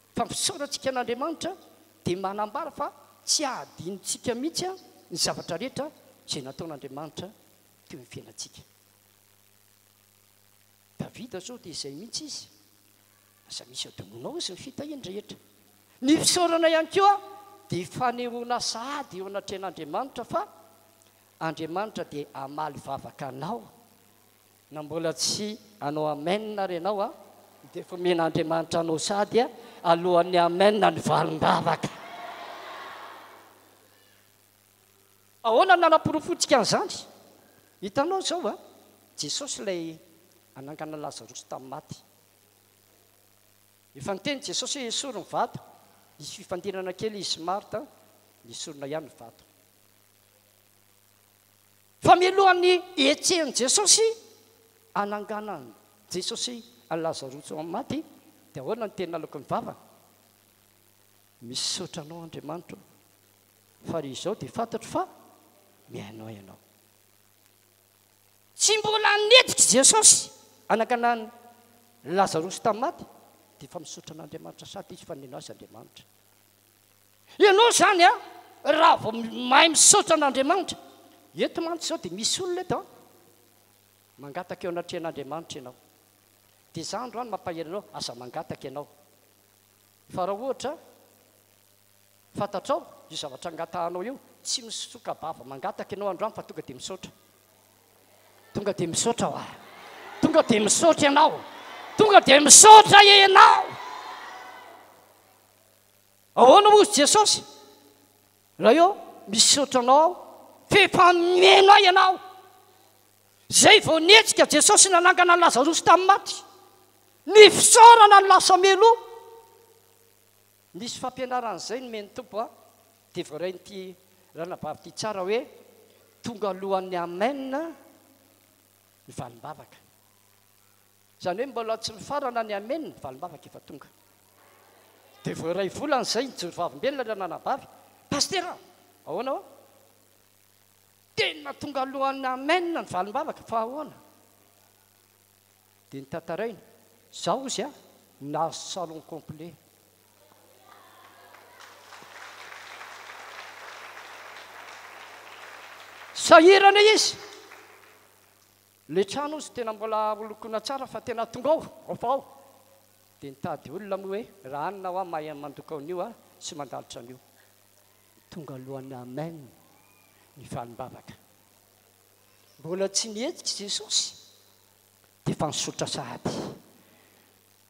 Fampisaorantsika an'Andriamanitra dia manambara fa tsy hadinontsika mihitsy ny zavatra rehetra izay nataon'Andriamanitra teo amin'ny fiainantsika. Davida izao dia izay mihitsy izy. Aza misy adinoana ao izy ny fitahiany rehetra. Ny fisaorana ihany koa dia fanehoana sahady eo anatrehan'Andriamanitra fa Andriamanitra dia hamaly vavaka anao Na mbola tsy hanao amen ary ianao a, dia fomen'Andriamanitra anao sady a, alohan'ny amen ny valim-bavaka. Ahoana no nanaporofoantsika an'izany? Hitanao izao a, Jesosy ilay hanangana Lazarosy tamin'ny maty. Efa niteny Jesosy hoe esory ny vato, nisy fifandirana kely izy sy Marta, nesorina ihany ny vato. Fa mialohan'ny hihetsehan'i Jesosy, hananganan'i Jesosy an'i Lazarosy ao amin'ny maty, dia ahoana no teny naloaky ny vavany? Misaotra Anao Andriamanitra ô, fa ry izao dia fantatro fa mihaino ahy Ianao. Tsy mbola niditra Jesosy hananganan'i Lazarosy tamin'ny maty, dia efa misaotra an'Andriamanitra sady izy fa nihaino azy Andriamanitra. Ianao izany a, raha vao mahay misaotra an'Andriamanitra, eto mantsy izao dia misy olona eto an, mangataka eo anatrehan'Andriamanitra ianao, dia izaho androany mampahery anao, aza mangataka ianao, fa raha ohatra fantatrao io zavatra angatahanao io, tsy misoka-bava mangataka ianao androany fa tonga dia misaotra, tonga dia misaotra hoa, tonga dia misaotra ianao, tonga dia misaotra ianao. Ahoana moa izy Jesosy? Ray ô, misaotra Anao aho, f'efa mihaino ahy Ianao. Izay vao nihetsika Jesosy nanangana an'i Lazarosy tamin'ny maty. Ny fisaorana no lasa mialoha. Misy fampianaran'izay nomen'ny Tompo aho, dia voarain'ity ranabavy ity tsara hoe, tonga alohan'ny Amen ny valim-bavaka. Izany hoe mbola tsy mifarana ny Amen, valimbavaka efa tonga. Dia vao iray volana izay nijoro vavolombelona ilay anabavy, Pasitera, ahoana ho'a? Tena tonga alohan'ny Amen ny valimbavaka, fa ahoana? Dia notantarainy, izaho hozy a, nahazo salon complet. Sahirana izy. Le trano ozy tena mbola ho lokoina tsara fa tena tongao ao fa ao de nitady olona moa hoe ra any na hoa mahay mandoko anio a sy mandalotra anio tonga alohan'ny amen ny valimbavaka mbola tsy nihetsika i jesosy de efa nisotra sahady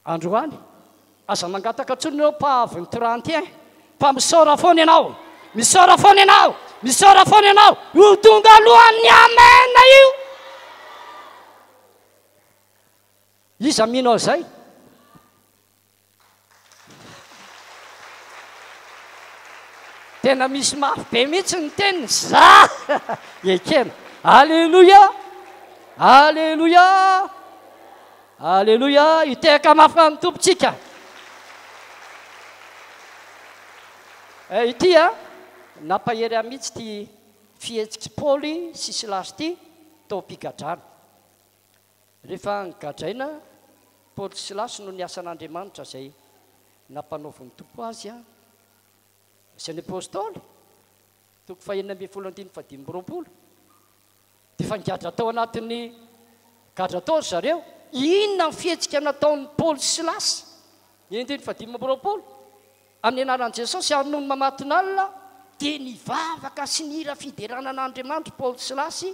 Androany, aza mangataka tsony hoe mpahavy ny trente un fa misaora foana ianao, misaora foana ianao, misaora foana ianao, ho tonga alohan'ny amen io. Iza mino an'izay? Tena misy mafy be mihitsy ny teniny, za ekena. Alléluia, Alléluia. Aleloia, hitehaka mafy amin'ny Tompo tsika. Eh, ity a, nampahery ahy mihitsy ity fihetsik'i Paoly sy Silasy ity tao am-pigadrana. Rehefa nigadraina Paoly sy Silasy noho ny asan'Andriamanitra izay nampanaovin'ny Tompo azy an. Asa ny Apostoly, toko fahenina ambin'ny folo andininy fahadimy amby roapolo, dia efa nigadra tao anatin'ny gadra tao ry zareo. Inona ny fihetsika nataon'i Paoly sy Silasy? Ny andininy fahadimy amby roapolo, Amin'ny anaran'i Jesosy ary noho ny mamatonalina, dia nivavaka sy nihira fiderana an'Andriamanitra i Paoly sy Silasy,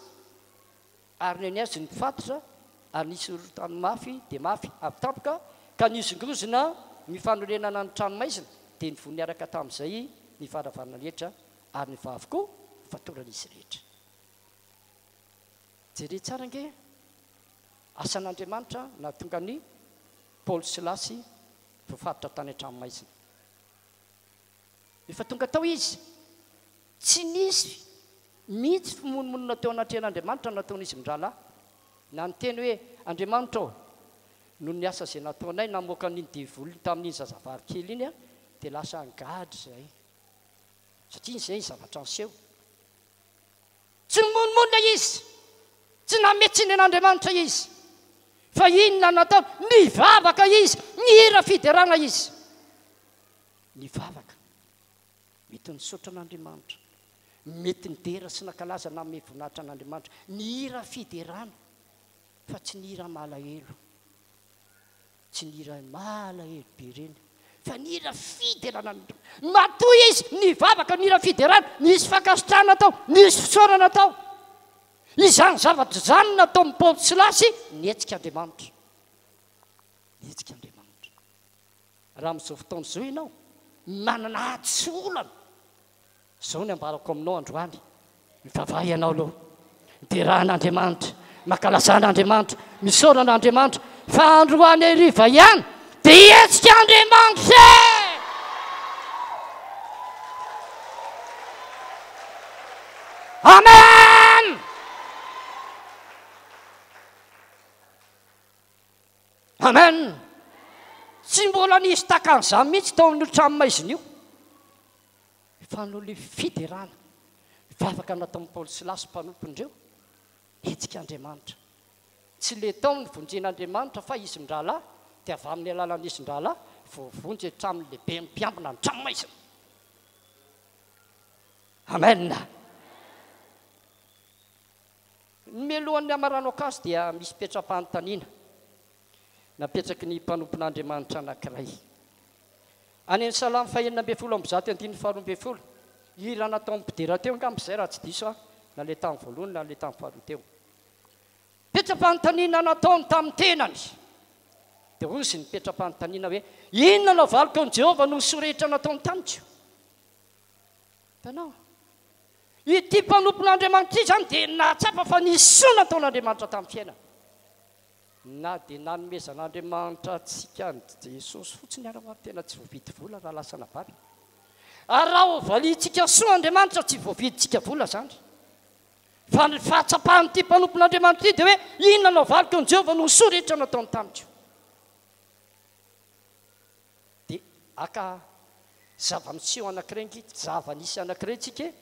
Ary ny an'i Azy nifatotra, ary nisy horohoron-tany mafy dia mafy avy tampoka, ka nihozongozona mifanorenana ny tranomaizina, dia nivony niaraka tamin'izay ny faharavanana rehetra, ary ny vavy koa fatoran'izy rehetra. Jereo tsara ange asan'Andriamanitra nahatonga an'i Paoly sy Silasy voafatotra tany an-tranomaizina. Efa tonga tao izy, Tsy nisy mihitsy fimonomonona teo anatrehan'Andriamanitra nataon'izy mirahalahy, na niteny hoe, Andriamanitra ô, noho ny asa izay nataonay namoaka an'iny devoliny tamin'iny zazavavy kely iny aho, dia lasa angadry izahay, satria izay ny zavatra niseho. Tsy nimonomonona izy, tsy nanome tsiny an'Andriamanitra izy. Fa inona no nataony? Nivavaka izy, nihira fiderana izy. Nivavaka. Mety nisaotra an'Andriamanitra. Mety nidera sy nankalaza nanome voninahitra an'Andriamanitra. Nihira fiderana, fa tsy ny hira malahelo. Tsy ny hira malahelo be ireny, fa ny hira fiderana. Matoa izy nivavaka nihira fiderana, nisy fankasitrahana tao, nisy fisaorana tao. Izany zavatra izany nataon'i Paoly sy Silasy, nihetsika Andriamanitra. Nihetsika Andriamanitra. Raha amin'izao fotoana izao ianao manana ady sy olana, izao ny ambarako aminao androany, mivavaha ianao aloha, deraha an'Andriamanitra, mankalazà an'Andriamanitra, misaona an'Andriamanitra, fa androany hariva ihany dia hihetsika Andriamanitra e! Amen! Amen! Tsy mbola nisy takan'izany mihitsy tao amin'io trano maizina io. Fa noho ilay fiderana, vavaka nataon'i Paoly sy Lasy mpanompon'ireo hetsik'Andriamanitra. Tsy ilay tao ny vonjen'Andriamanitra fa izy mirahalahy, dia avy amin'ny alalan'izy mirahalahy vao vonjy hatramin'ny lehiben'ny mpiambina ny trano maizina. Amen! Ny melohan'ny Amaranoakazo dia misy petra-panontaniana napetraky ny mpanompon'Andriamanitra anankiray. Any amin'ny Salamo fahenina ambin'ny folo amby zato andininy faharoa ambin'ny folo, hira nataon'ny mpidera teo angamba izay raha tsy diso aho, na ilay tamin'ny voalohany na ilay tamin'ny faharoa teo. Petra-panontaniana nataony tamin'ny tenany. Dia hoy izy ny petra-panontaniana hoe, Inona no havaliko an'i Jehovah noho ny sorehitra nataony tamiko? Hitanao? Ity mpanompon'Andriamanitra ity izany dia nahatsapa fa nisy soa nataon'Andriamanitra tamin'ny fiainany. Na dia nanomezan'Andriamanitra antsika an'i Jesosy fotsiny ary ary tena tsy voavidy vola raha lasa navaly. Ary raha hovaliantsika soa Andriamanitra, tsy voavidintsika vola izany. Fa ny fahatsapan'ity mpanompon'Andriamanitra ity dia hoe inona no avaliko an'i Jehovah noho ny soa rehetra nataony tamiko. dia haka zava-miseho anankiray ankehitriny, zava-nisy anankiray isika e!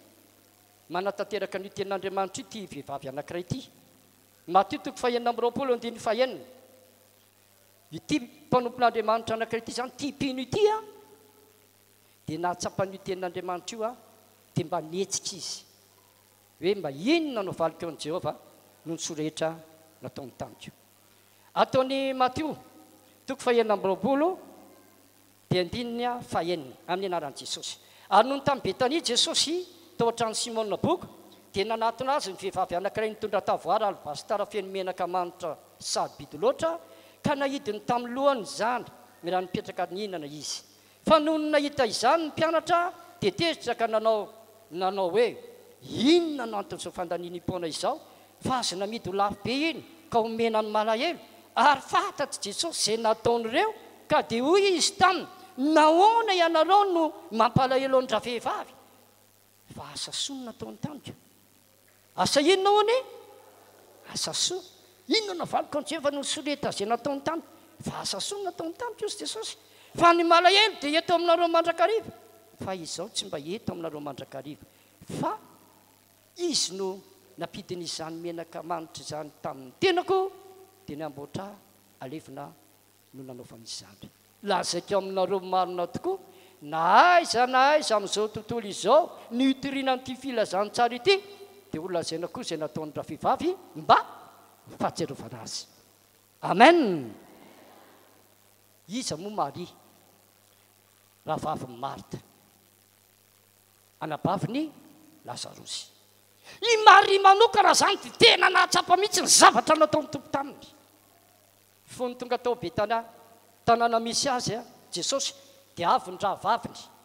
Manatanteraka an'io Tenin'Andriamanitra io ity vehivavy anankiray ity. Matio toko fahenina amby roapolo andininy fahenina. Ity mpanompon'Andriamanitra anankiray ity izany, ity mpino ity an, dia nahatsapa an'io Tenin'Andriamanitra io an, dia mba nihetsika izy hoe mba inona no avaliko eo an'i Jehovah noho ny soa rehetra nataony tamiko. Ataon'i Matio, toko fahenina amby roapolo, dia andininy fahenina, amin'ny anaran'i Jesosy. Ary nony tany Betania Jesosy, tao an-tranon'i Simona boko, dia nanatona Azy ny vehivavy anankiray nitondra tavoara alabasitara feno menaka manitra sarobidy loatra, ka naidiny tamin'ny lohany izany, raha nipetraka nihinana Izy. Fa nony nahita izany ny mpianatra dia tezitra ka nanao nanao hoe, Inona no anton'izao fandanian'impoana izao? Fa azy namidy ho lafo be iny ka omena ny malahelo. Ary fantatr'i Jesosy izay nataon'ireo ka dia hoy Izy taminy, Nahoana ianareo no mampalahelo an-dravehivavy? Fa asa soa no nataony tamiko. Asa inona hono e? Asa soa. Inona no navaliko an'i Jehovah noho ny soa rehetra izay nataony tamiko? Fa asa soa no nataony tamiko, hoy Jesosy. Fa ny malahelo dia eto aminareo mandrakariva, fa izaho tsy mba eto aminareo mandrakariva. Fa Izy no nampidin'izany menaka manitra izany tamin'ny tenako, dia ny amboadrahy alevina no nanaovany izany. Lazaiko aminareo marina tokoa, na aiza na aiza amin'izao tontolo izao ny hitoriana an'ity filazantsara ity, dia holazaina koa izay nataon'ny ravehivavy mba ho fahatsiarovana azy. Amen! Iza moa Maria? Rahavavin'i Marta, anabavin'i Lazarosy. I Maria manokana izany dia tena nahatsapa mihitsy ny zavatra nataon'ny Tompo taminy. Fony tonga tao Betania, tanàna misy Azy, Jesosy, dia avy ny rahavaviny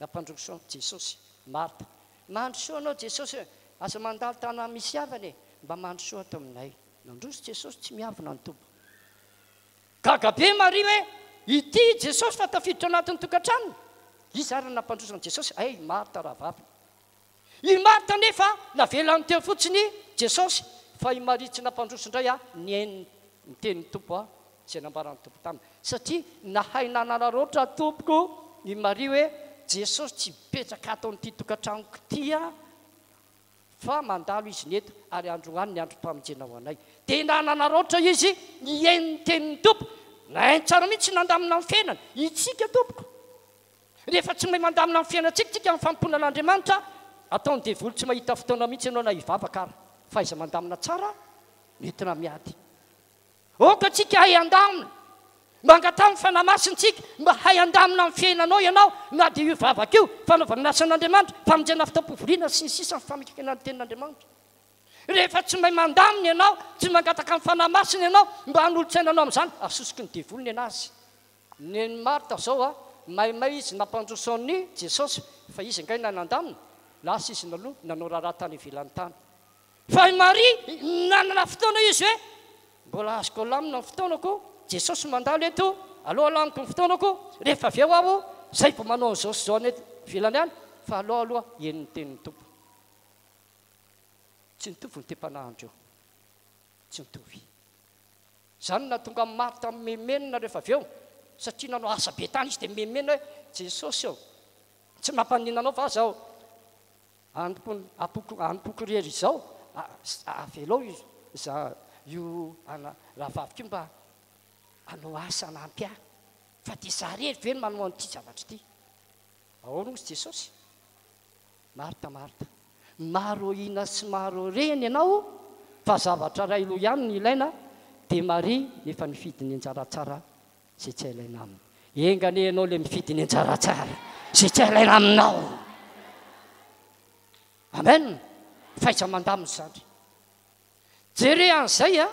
nampandroso an'i Jesosy, Marta. Mahandro soa anao Jesosy ê! Aza mandalo tanàna misy havana ê! Mba mahandro soa ato aminay. Nandroso Jesosy tsy miavona ny toby. Gaga be Maria hoe, Ity i Jesosy fa tafiditra anatin'ny tokantranony? Iza ary no nampandroso an'i Jesosy? Hay, Marta rahavaviny. I Marta anefa navelany teo fotsiny Jesosy fa i Maria tsy nampandroso indray a nien miteny ny Tompo a zay nambaran'ny Tompo taminy satria nahay nanararoatra tompoko i Maria hoe Jesosy tsy betsaka ato amin'ity tokantranoko ity a fa mandalo izy ny eto ary androany ny androm-pamonjena ho anay dia nanararoatra izy nien ny tenin'ny Tompo nahay tsara mihitsy nandamina ny fiainany itsika tompoko Rehefa tsy mahay mandamina ny fiainantsika tsika amin'ny fanompoana an'Andriamanitra, ataon'ny devoly tsy mahita fotoana mihitsy ianao na hivavaka ara, fahaiza mandamina tsara no entina miady. Aoka tsika hahay handamina. Mangataha amin'ny Fanahy Masina tsika mba hahay handamina amin'ny fiainanao ianao na dia io vavaka io, fanaovana ny asan'Andriamanitra, famonjena fotoam-pivoriana sy ny sisa ny famekena ny tenin'Andriamanitra. Rehefa tsy mahay mandamina ianao, tsy mangataka ny Fanahy Masina ianao mba hanolo-tsaina anao amin'izany, asosoky ny devoly ny anazy. Neny Marta zao a! Maimay izy nampandroso an'i Jesosy fa izy angaha nanandamina? Lasa izy naloha nanao raharaha tany ivelany tany. Fa i Maria nanana fotoana izy hoe, Mbola azoko alamina ny fotoanako, Jesosy mandalo eto aloha alamiko ny fotoanako, rehefa avy eo aho zay vao manao an'izao sy izao any ivelany any, fa aleo aloha heno ny tenin'ny Tompo. Tsy nitovy ny te-panahin-dreo. Tsy nitovy. Izany no nahatonga an'i Marta mimenona rehefa avy eo, satria nanao asa be tany izy, dia mimenona hoe, Jesosy ô, tsy mampaninona Anao va aho izao hanompo, hanompoako irery izao? Avelao izaho, io ana rahavaviko io mba hanao asa hanampy ahy. Fa dia izaho irery ve no manao an'ity zavatra ity? Ahoana hozy Jesosy? Marta, Marta, maro ahiana sy maro reny ianao fa zavatra iray loha ihany no ilaina, dia Maria efa nifidy ny anjara tsara izay tsy ailaina aminy. Enga anie ianao ilay mifidy ny anjara tsara izay tsy ailaina aminao. Amen. Fahaiza-mandà mizandry. Jere an'izay a,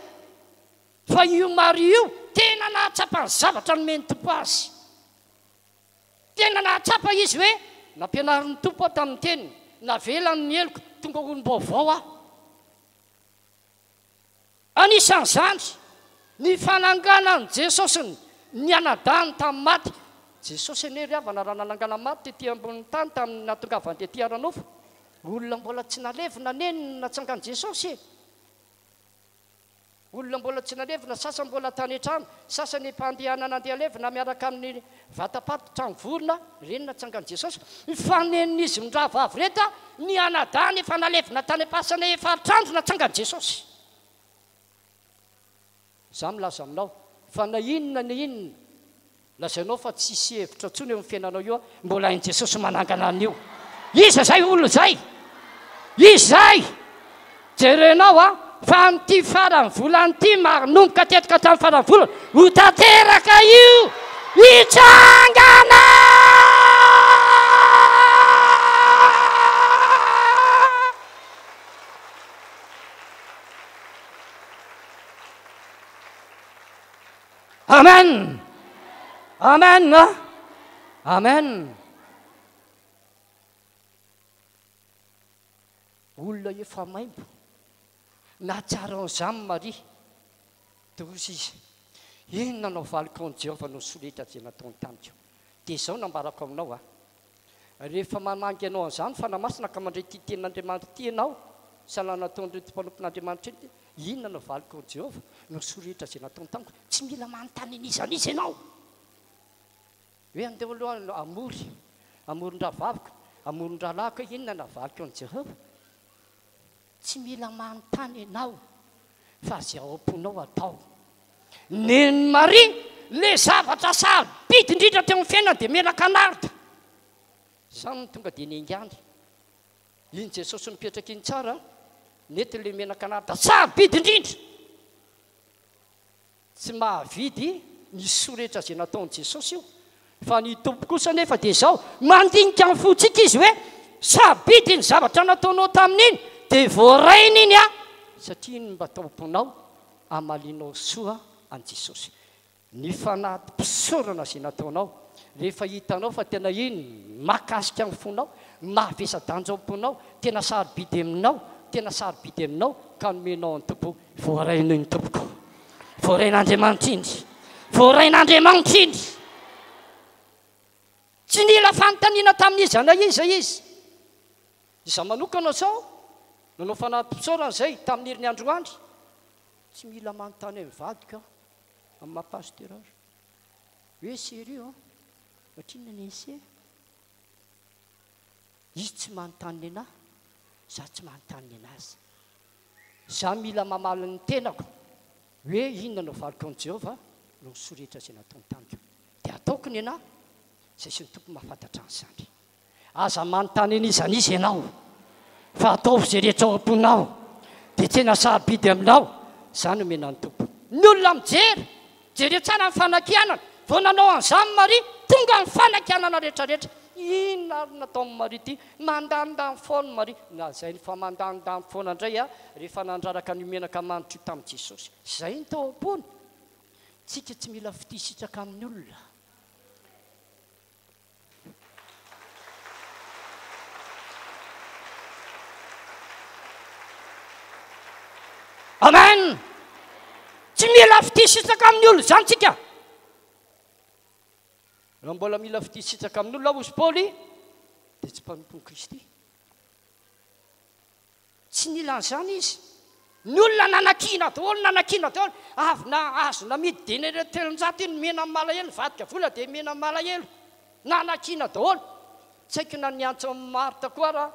fa io Maria io tena nahatsapa ny zavatra nomen'ny Tompo azy. Tena nahatsapa izy hoe nampianarin'ny Tompo aho tamin'ny teniny. Navelany ny heloka, tonga olom-baovao aho. Anisan'izany ny fananganan'i Jesosy ny anadahiny tamin'ny maty. Jesosy anie ry havana raha nanangana ny maty tetỳ ambonin'ny tany tamin'ny nahatongavany tetỳ ara-nofo, olona mbola tsy nalevina anie no natsangan'i Jesosy e! Olona mbola tsy nalevina, sasany mbola tany an-trano, sasany efa-andehanana andeha halevina miaraka amin'ny vata-paty trano vorona, ireny natsangan'i Jesosy. Mifanenin'izy mirahavavy reta mianadahy ny efa nalevina tany am-pasana efa hatr'andro natsangan'i Jesosy. Izaho milaza aminao fa na inona na inona Lazainao fa tsy hisy hevitra intsony eo amin'ny fiainanao io aho, mbola hain'i Jesosy manangana an'io. Iza izay olona izay? Iza izay? Jerenao an, fa amin'ity faran'ny volana ity, manomboka tetika hatramin'ny faran'ny volana, ho tanteraka io hitsangana! Amen! Amen! Amen! Olona efa maimbo, nahatsiaro an'izany Maria. Toroso izy, inona no havaliko amin'i Jehovah noho ny soletra izay nataony tamiko? Dia izao no ambarako aminao, Rehefa manainga anao an'izany ny Fanahy Masina ka mandre ity tenin'Andriamanitra ity ianao, salama nataon'ireto mpanompon'Andriamanitra ireto, dia inona no valiko ao amin'i Jehovah? Noho rehetra izay nataony tamiko. Tsy mila manontany an'iza an'iza ianao hoe andeha aloha hamory, hamory ny rahavaviko, hamory ny rahalahiko hoe inona no havaliko ao amin'i Jehovah. Tsy mila manontany enao fa ze ao am-ponao atao. Neny Marie, le zavatra sarobidy indrindra teo amin'ny fiainana dia menaka narda. Samy ny tonga dia niaingàny. Iny Jesosy mipetraka iny tsara nety le menaka narda sarobidy indrindra. Tsy mahavidy ny soretra izay nataon'i Jesosy io, fa ny Tompo kosa anefa dia izao, mandinika ny fontsika Izy hoe, Sabidy ny zavatra nataonao tamin'iny, dia voarainy iny an! Satria iny mba Tomponao, amalianao soa an'i Jesosy. Ny fanati-pisaorana izay nataonao, rehefa hitanao fa tena iny mahakasika ny fonao, mavesa-danja ao am-ponao, tena sarobidy aminao, tena sarobidy aminao, ka nomenao an'i Tompo Voaray noho ny Tompoko. Voaray n'Andriamanitra indry. Voaray n'Andriamanitra indry. Tsy nila fanontaniana tamin'iza na iza izy. Izaho manokana izao, nanao fanati-pisaorana izay tamin'ny herin'ny androany, tsy mila manontany an'ny vadiko aho, amin'ny maha pasteur azy, hoe sérieux an, ohatrinona ny essai? Izy tsy manontany ny anahy, izaho tsy manontany ny anazy. Izaho mila mamaly ny tenako hoe inona no valiko amin'i Jehovah noho ny soa rehetra izay nataony tamiko. Dia ataoko ny anà, izay sy ny Tompo mahafantatra an'izany. Aza manontany an'iza n'iza ianao, fa ataovy izay rehetra ao am-ponao, dia tsy hanasarobidy aminao izany omena ny Tompo. Ny olona mijery Jere tsara ny fanakianana. Vao nanao an'izany Maria, tonga ny fanakianana rehetrarehetra. Inona ary no nataon'i Maria ity? Mandanindany foana i Maria. Nolazainy fa mandanindany foana indray rehefa nandraraka an'io menaka manitra io tamin'i Jesosy. Izay ny tao am-pony. Isika tsy mila fitia sitraka amin'ny olona. Amen! Tsy mila fitisitraka amin'ny olona izany tsika. Raha mbola mila fitisitraka amin'ny olona hozy Paoly, dia tsy mpanompon'i Kristy. Tsy nila an'izany izy. Ny olona nanakiana daholo, nanakiana daholo. Avy nahazo namidy denere telonjato iny mihinana malahelo, nivadika vola dia mihinana malahelo. Nanakiana daholo. Tsy haiko na niantso an'i Marthe koa ara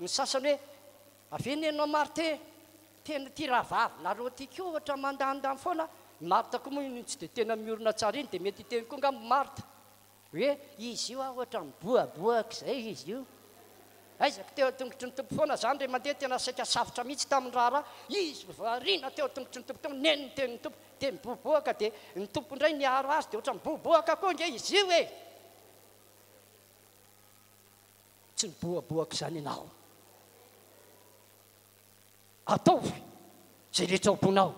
ny sasany hoe, avia anie ianao Marthe e, tena ity rahavavinareo ity koa ohatra mandanindany foana. I Marthe koa moa iny tsy dia tena miorina tsara iny dia mety hiteny koa angamba i Marthe. Hoe izy io aho ohatra mibohabohaka izay izy io. Haizako teo an-tongotry ny Tompo foana izany re mandeha tena saika safotra mihitsy tamin'ny raharaha. Izy variana teo an-tongotry ny Tompo teo neny ny tenin'ny Tompo dia mibohabohaka dia ny Tompo indray niaro azy dia ohatra mibohabohaka koa ange izy io e! Tsy nibohabohaka izany ianao. Ataovy izay rehetra ao am-ponao,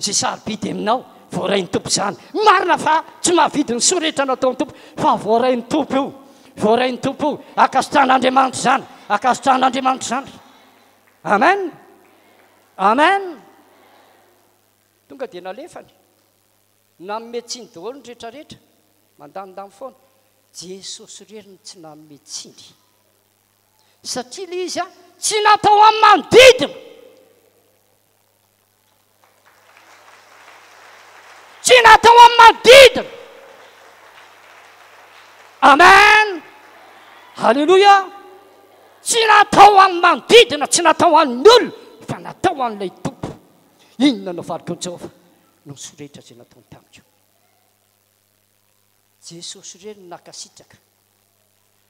izay sarobidy aminao, voarain'ny Tompo izany. Marina fa tsy mahavidy ny soa rehetra nataon'ny Tompo, fa voarain'ny Tompo io. Voarain'ny Tompo io. Ankasitrahan'Andriamanitra izany. Ankasitrahan'Andriamanitra izany. Amen. Amen. Tonga dia nalefany. Nanome tsiny daholo ny rehetrarehetra. Mandanindany foana. Jesosy irery no tsy nanome tsiny. satria le izy a tsy natao amin'ny manodidina tsy natao amin'ny manodidina amen halleloia tsy natao amin'ny manodidina tsy natao an'ny olona fa natao an'ilay tompo inona no fariko ny jehovah no soretra zay nataony tamiko jesosy re no nakasitraka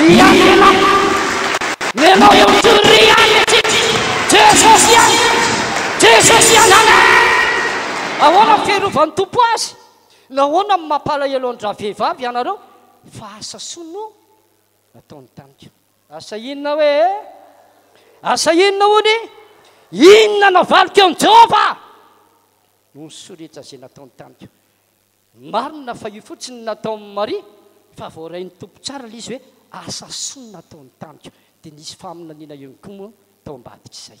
Iany ianao! Ianao io tu ry iany ty! Jesosy iany! Jesosy iany! Amen! Ahoana ny fiarovan'ny Tompo azy? Nahoana no mampalahelo an-dravehivavy ianareo? Fa asa soa no nataony tamiko. Asa inona hoe e? Asa inona hono? Inona navaliko eo amin'i Jehovah? Noho ny soa rehetra izay nataony tamiko. Marina fa io fotsiny ny nataon'i Maria fa voarain'ny Tompo tsara ilay izy hoe asa soa nataony tamiko dia nisy faminaniana ihany koa moa tao ambadik'izay.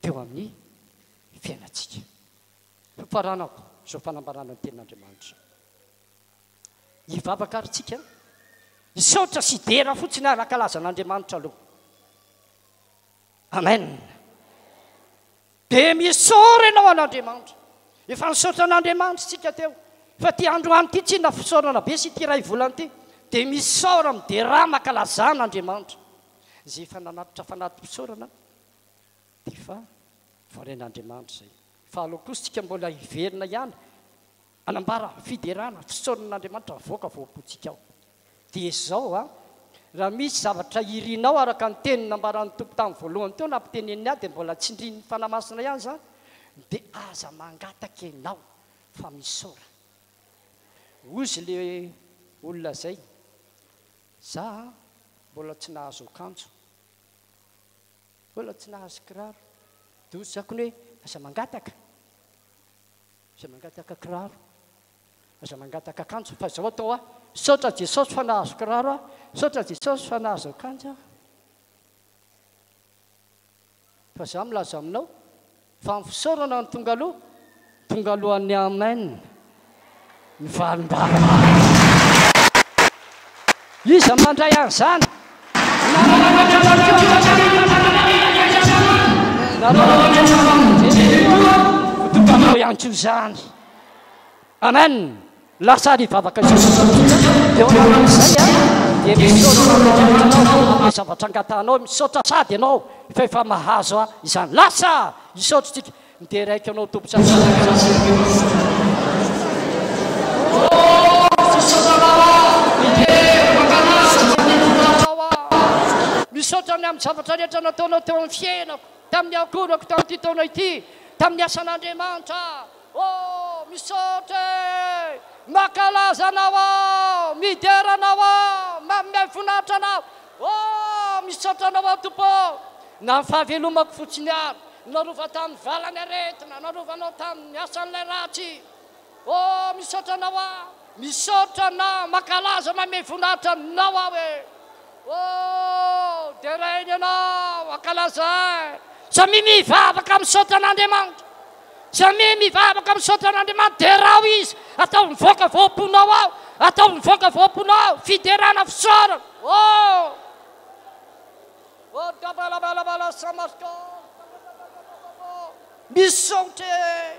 teo amin'ny fiainantsika. Hofaranako izao fanambarana ny tenin'Andriamanitra izao. Hivavaka ary tsika, hisaotra sy hidera fotsiny ary hankalaza an'Andriamanitra aloha. Amen. Dia misaora ianao an'Andriamanitra. Efa nisaotra an'Andriamanitra tsika teo. Fa ity androany ity tsy na fisaorana be sy ity iray volana ity. Dia misaora midera mankalazana Andriamanitra. Izay efa nanatitra fanati-pisaorana Efa voaren'Andriamanitra izay. Fa aleo kosa isika mbola hiverina ihany hanambara fiderana, fisaonan'Andriamanitra havoaka voam-pontsika ao. Dia izao a, raha misy zavatra irinao araka ny teny nambaran'ny Tompo tamin'ny voalohany teo nampiteneniny ahy dia mbola tsindrin'ny Fanahy Masina ihany izany dia aza mangataka ianao fa misaora. Hozy ilay olona izay, za mbola tsy nahazo akanjo. Foana tsy nahazo kiraro. Dia hoy Zakony hoe, aza mangataka. Aza mangataka kiraro. Aza mangataka akanjo. Fa izao atao aho. Saotra Jesosy fa nahazo kiraro aho. Saotra Jesosy fa nahazo akanjo aho. Fa izaho milaza aminao, Fa ny fisaorana no tonga aloha, tonga alohan'ny Amen ny valim-bava. Iza no mandray an'izany? Amen! Lasa ny vavaka Jesosy satria eo anatin'izay dia misaotra Andriamanitra anao amin'ilay zavatra angatahanao, misaotra sady ianao fa efa mahazo izany. Lasa! Isaotra isika. Midera aiko anao Tompo sady misaotra anao amin'izay rehetra nataonao. Misaotra ny amin'ny zavatra rehetra nataonao teo amin'ny fiainako, tamin'ny ankohonako tamin'ity taona ity, tamin'ny asan'Andriamanitra. Oh misaotra eh! Makalaza anao aho, midera anao aho, maminay finaritra anao oh! Misaotra anao aho Tompo oh! Na ny fahavelomako fotsiny ary narova tamin'ny valan'ny aretina, narovanao tamin'ny asan'ilay ratsy oh! Misaotra anao aho. Misaotra anà makalaza mamehy voninahitra aminao aho e oh deraina ianao ankalaza ahy samia mivavaka misaotra an'Andriamanitra samia mivavaka misaotra an'Andriamanitra derao izy ataovy mivoaka voam-ponao aho ataovy mivoaka voam-ponao aho fiderana fisaorana oh oh dabalabalabala samarka misaotra e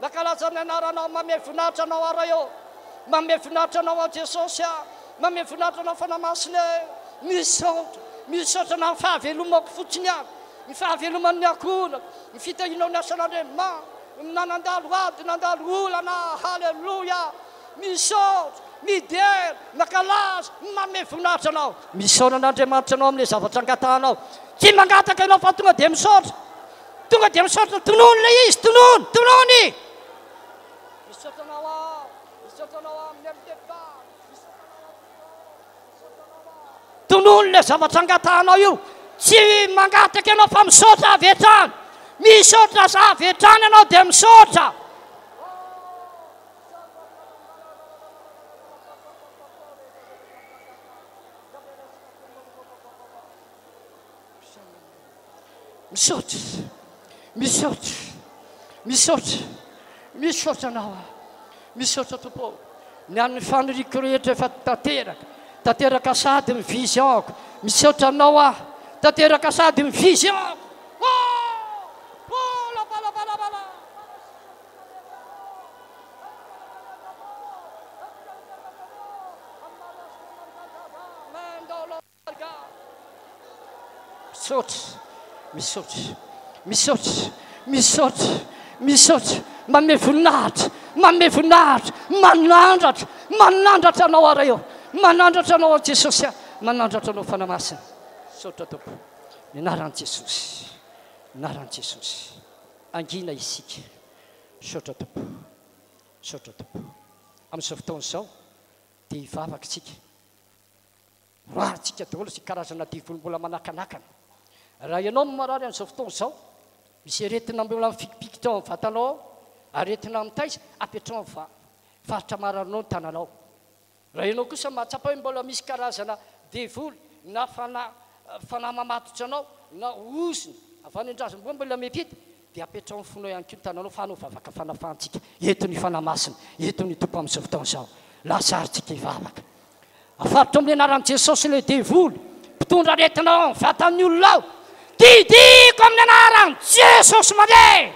Mankalaza ny anaranao Mame Voninahitra anao aho Ray ô Mame Voninahitra anao aho Jesosy a Mame Voninahitra anao Fanahy Masina e Misaotra Misaotra na ny fahavelomako fotsiny ary Ny fahaveloman'ny ankohonako Ny fitahianao ny asan'Andriamanitra Na nandalo ady nandalo olana aho Haleloia Misaotra Midera Mankalaza Mame Voninahitra anao Misaona an'Andriamanitra anao amin'ilay zavatra angatahanao Tsy mangataka ianao fa tonga dia misaotra Tonga dia misaotra, tonony ilay izy, tonony, tonony! Misaotra anao aho, misaotra anao aho, mieritreritra Tonony ilay zavatra angatahanao io, tsy mangataka ianao fa misaotra avy hatrany, misaotra za avy hatrany ianao dia misaotra. Misaotra. Misaotra. Misaotra. Misaotra anao aho. Misaotra Tompo ô. Ny an'ny faniriako rehetra efa tanteraka. Tanteraka sady ny vision-ko. Misaotra anao aho. Tanteraka sady ny vision-ko. Misaotra, misaotra, misaotra, misaotra, misaotra. Manome voninahitra, manome voninahitra, manandratra, manandratra anao ara eo, manandratra anao ao Jesosy a, manandratra anao Fanahy Masina. Misaotra Tompo, ny anaran'i Jesosy, ny anaran'i Jesosy. Angina isika. Misaotra Tompo, misaotra Tompo. Amin'izao fotoana izao dia hivavaka isika. Marintsika daholo izay karazana devoly mbola manakanakana. Raha ianao no marary amin'izao fotoana izao, misy aretina mbola mifikimpiky teo amin'ny vatanao ao, aretina amin'ny taiza, apetraho amin'ny fa- faritra mararinao ny tananao. Raha ianao kosa mahatsapa hoe mbola misy karazana devoly na fanahy, fanahy mamatotra anao na ozona avy any an-drazamboa mbola miampita, Dia apetraho ny fonao ihany koa ny tananao fa hanao vavaka fanafahantsika eto ny Fanahy Masina, eto ny Tompo amin'izao fotoana izao. Lasa ary tsika hivavaka. Afaritro amin'ny anaran'i Jesosy ilay devoly mpitondra aretina ao amin'ny vatan'ny olona ao. Didiko amin'ny anaran'i Jesosy mandeha!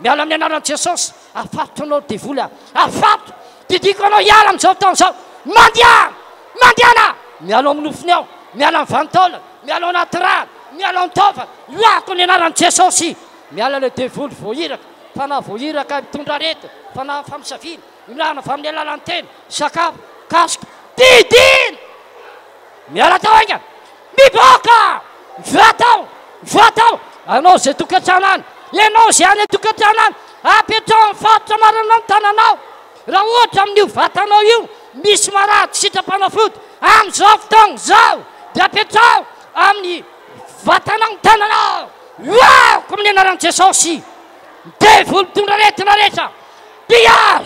Miala amin'ny anaran'i Jesosy. Afato anao devoly a! Afato! Didiako anao hiala amin'izao fotoana izao! Mandeha! Mandehana! Miala ao amin'ny nofony aho! Miala amin'ny vanintaolana! Miala ao anaty rano! Miala ao amin'ny taovana! Loahiko ny anaran'i Jesosy! Miala ilay devoly voairaka! Fanahy voairaka mitondra aretina! Fanahy famosaviana! Irahana avy amin'ny alalan'ny tena! Sakafo! Kasoka! Didiana! Miala tao haingana! Mivoaka! Mivoaka aho! Mivoaka aho! Anao izay tokantrano any, ianao izay any an-tokantrano any, apetraho amin'ny faritra maranao ny tananao. Raha ohatra amin'io vatanao io misy marary sitrapanafody, amin'izao fotoana izao dia apetraho amin'ny vatanao ny tananao. Loako amin'ny anaran'i Jesosy. Devoly mitondra aretina rehetra, mpiala!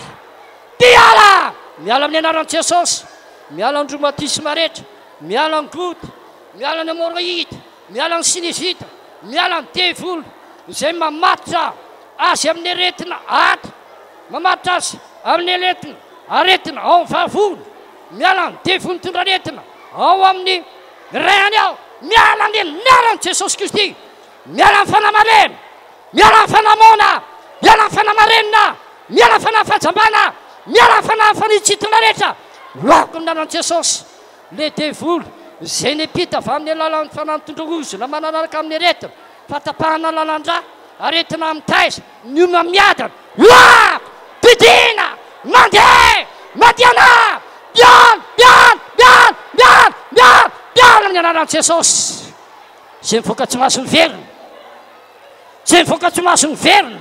Mpiala! Miala amin'ny anaran'i Jesosy. Miala ny romatisma rehetra. Miala any Gouda, miala any Amôrôida, miala any Sinizita, miala any Devoly, izay mamatotra azy amin' ny aretina ato, mamatotra azy amin' ny aletina, aretina, ao amin' ny vavony, miala any Devoly mitondra aretina ao amin' ny reny ao, miala any anaran' i Jesosy Kristy, miala any Fanamarena, miala any Fanamoana, miala any Fanamarenina, miala any Fanahafajambana, miala any Fanahafanitsitona rehetra, loako amin' ny anaran' i Jesosy. Le devoly, izay nepita avy amin'ny alalan'ny fananton-dra ozona mananaraka amin'ny aretina, fatapahana lalan-dra, aretina amin'ny taiza, ny olona miadana, oak! Didina! Mandeha! Madiana! Miala! Miala! Miala! Miala! Miala! Miala amin'ny anaran'i Jesosy! Izay mivoaka tsy mahazo miverina! Izay mivoaka tsy mahazo miverina!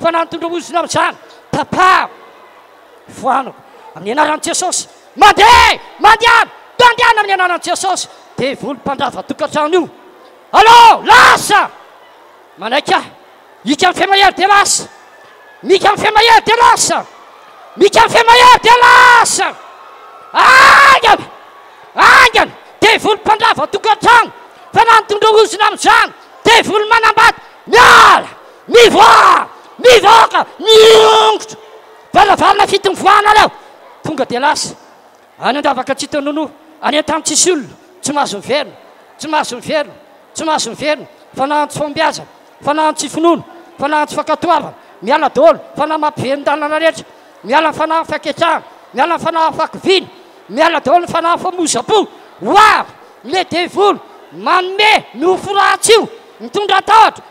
Fa na ny tondro ozona amin'izany, tapaho, foano amin'ny anaran'i Jesosy. Mandeha! Mandehana! Dandehana amin'ny anaran'i Jesosy! Devoly mpandrava tokantrano io, alao! Lasa! Manaiky ahy! Ika mifehy mahery dia lasa! Mika mifehy mahery dia lasa! Mika mifehy mahery dia lasa! Aingana! Aingana! Devoly mpandrava tokantrano! Fa na ny tondro ozona amin'izany, devoly manambady, miala! Mivoaha! Mivoaka! Miongotra! Varavarana fito mivoahana aleo! Tonga dia lasa. Any an-davaka tsy hita nonoa, any an-tany tsisy olona, tsy mahazo miverina, tsy mahazo miverina, tsy mahazo miverina, fa nahazo tsy fahombiazana, fa nahazo tsy finoana, fa nahazo tsy fankatoavana, miala daholo ny fanahy mampivelon-dalana rehetra, miala ny fanahy fanketsahana, miala ny fanahy fahakiviana, miala daholo ny fanahy famoizam-po, hoavy, ilay devoly manome nofo ratsy io, mitondra tahotra,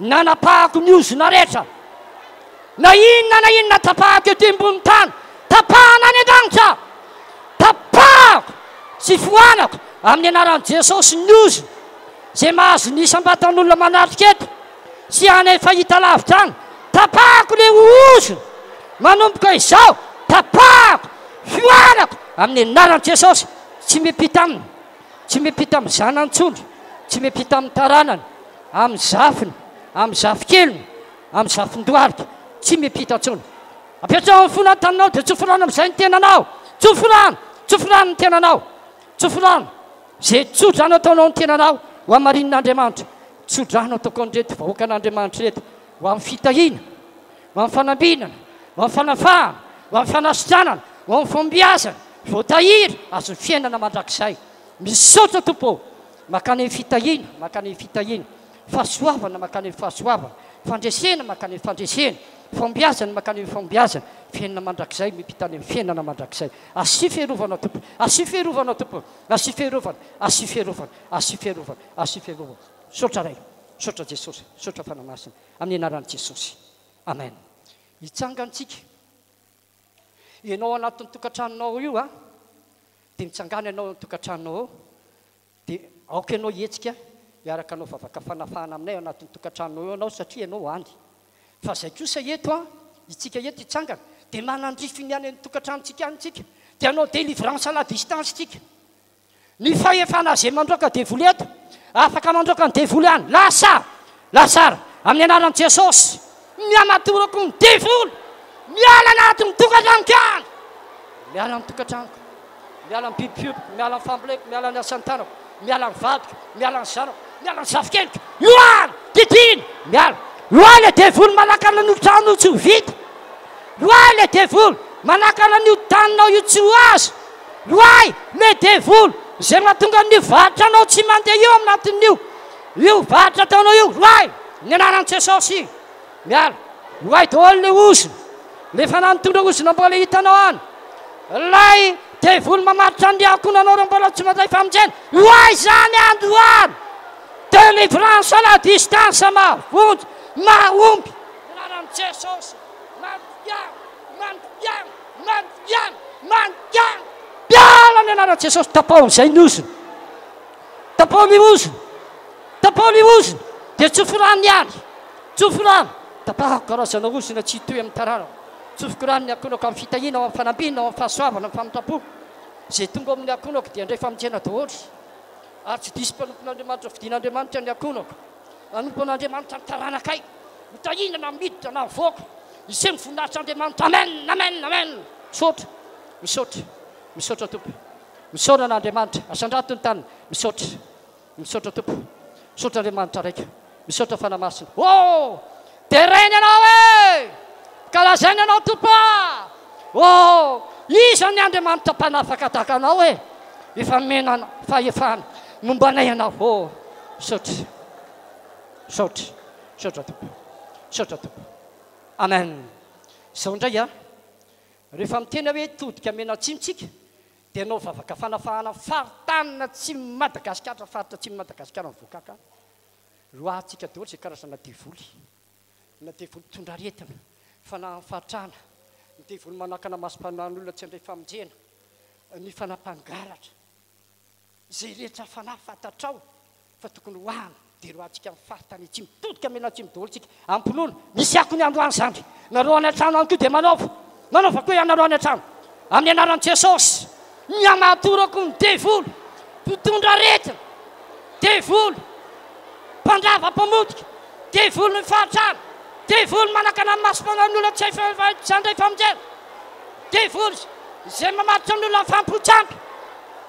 Nanapahako ny ozona rehetra. Na inona na inona tapahako ety ambonin'ny tany, tapahana any an-danitra. Tapahako sy foanako amin'ny anaran'i Jesosy ny ozona izay mahazo ny isam-batan'olona manatrika eto sy any fahita lavitra any. Tapahako ilay ozona. Manomboka izao, tapahako, foanako amin'ny anaran'i Jesosy. Tsy miampita aminy. Tsy miampita amin'ny zanany intsony. Tsy miampita amin'ny taranany. Amin'ny zafiny, amin'ny zafikeliny, amin'ny zafin-dohalika, tsy miampita intsony. Apetraho amin'ny fo na taninao dia tsofirano amin'izay ny tenanao. Tsofirano! Tsofirano ny tenanao! Tsofirano! Izay tso-drano ataonao ny tenanao ho hamarinin'Andriamanitra. Tso-drano ataoko an'ireto vahoakan'Andriamanitra ireto ho amin'ny fitahiana, ho amin'ny fanambinana, ho amin'ny fanafahana, ho amin'ny fanasitranana, ho amin'ny fahombiazana, voatahiry, azon'ny fiainana mandrakizay. Misaotra Tompo ô! Mankany amin'ny fitahiana, mankany amin'ny fitahiana. Fahasoavana, mankany amin'ny fahasoavana. Fandresena, mankany amin'ny fandresena. Fahombiazana, mankany amin'ny fahombiazana. Fiainana mandrakizay, miampita any amin'ny fiainana mandrakizay. Asio fiarovana, Tompo! Asio fiarovana, Tompo! Asio fiarovana, asio fiarovana, asio fiarovana, asio fiarovana. Misaotra Ray, misaotra Jesosy, misaotra Fanahy Masina, amin'ny anaran'i Jesosy. Amen. Hitsanga antsika Ianao ao anatin'ny tokantranonao io an, dia mitsangàna ianao eo an-tokantranonao eo, dia aoka ianao hihetsika hiaraka hanao vavaka fanafahana aminay ao anatin'ny tokantranonao eo ianao satria ianao any. Fa izay kosa eto an, itsika eto hitsangana, dia manandrify ny any amin'ny tokantranontsika any itsika, dia hanao délivrance à la distance itsika. Ny fahefana ze mandroaka devoly eto afaka mandroaka ny devoly any lasa lasara amin'ny anaran'i Jesosy. Miamatorako ny devoly miala anatin'ny tokantranoko any. Miala ny tokantranoko. Miala ny biby fiompiko, miala ny famboleko, miala ny asan'ny tanako, miala ny vadiko, miala ny zanako. Miala ny zafikelika! Loan! Didiana! Miala! Loan ilay devoly manakana an'io trano io tsy ho vita! Loan ilay devoly manakana an'io taninao io tsy ho azo! Loay! Ilay devoly izay mahatonga an'io varotra anao tsy mandeha io amin'ny atin'io! Io varotra ataonao io! Loay! Ny anaran'i Jesosy! Miala. Miwahy daholo le ozona. Le fanahy nitondra ozona mbola hitanao any. Ilay devoly mamaritra ny liakonanao reo mbola tsy mandray famonjena. Miwahy zany androany. Delivrance à la distance mahavonjy, mahomby. Ny anaran'i Jesosy. Mandiana, mandiana, mandiana, mandiana. Miala ny anaran'i Jesosy. Tapaho izay ny ozona. Tapaho le ozona. Tapaho le ozona. Dia tsofy rano ny aly. Tsofy rano, Tapahako karazana ozona tsy hitohy amin'ny tarana. Tsofiko rano ny ankolako amin'ny fitahiana ao amin'ny fanambinina, ao amin'ny fahasoavana, amin'ny famindram-po. Izay tonga ao amin'ny ankolako dia handray famonjena daholo. Ary tsy diso mpanompon'Andriamanitra fidin'Andriamanitra ny ankolako. Hanompo an'Andriamanitra ny taranakay. Ho tahiana na ho miditra na hivoaka. Hiseho ny voninahitr'Andriamanitra. Amen! Amen! Amen! Misaotra. Misaotra. Misaotra Tompo. Misaona an'Andriamanitra. Asandrato ny taniny. Misaotra. Misaotra Tompo. Misaotra Andriamanitra raiko. Misaotra Fanahy Masina. Oh! Derainy ianao e! Ka lazainy ianao Tompo a! Oh! Iza ny Andriamanitra mpanafaka tahaka anao e! Efa menana fahefana momba anay ianao. Oh! Misaotra. Misaotra. Misaotra Tompo. Misaotra Tompo. Amen. Izao indray a. Rehefa miteny hoe todika mena atsimo tsika. Dia hanao vavaka fanafahana faritany atsimon'i Madagasikara, faritra atsimon'i Madagasikara ny voakaka. Loahantsika daholo izay karazana devoly, na devoly mpitondra aretina, fanahany fahantrana, ny devoly manakana masom-panahin'olona tsy handray famonjena, ny fanapangaratra. Izay rehetra fanahy fantatrao fa tokony ho any dia ireo antsika amin'ny faritany atsimo, todika mena atsimo daholo isika ampinono, misy akony androany zandry, nareo any antrano any koa dia manaova, manaova koa ianareo any antrano amin'ny anaran'i Jesosy, mihamatorako ny devoly mpitondra aretina, devoly mpandrava mpamotika, devoly ny fahantrana, devoly manakana ny masom-panan'ny olona tsy hay tsy handray famonjena, devoly izay mamatotra ny olona afampy ho tsampy.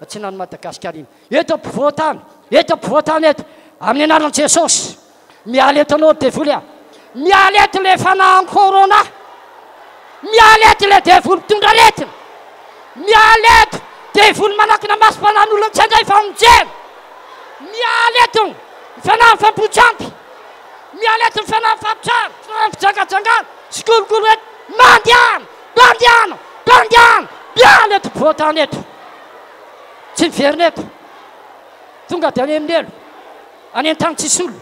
atsinan'i Madagasikara iny. Eto ampovoan-tany, eto ampovoan-tany eto, amin'ny anaran'i Jesosy, miala eto anao devoly a. Miala eto le fanahan'ny corona. Miala eto le devoly mpitondra aretina. Miala eto devoly manakina masom-panahin'olona tsy handray famonjena. Miala eto ny fanahin'ny fampotsampy. Miala eto ny fanahin'ny fampitrahana, fanahin'ny fijangajangana, sy kolokolo eto. Mandehana, mandehana, mandehana, miala eto ampovoan-tany eto. Tsy miverina eto. Tonga dia any amin'ny helo. Any an-tany tsisy olona.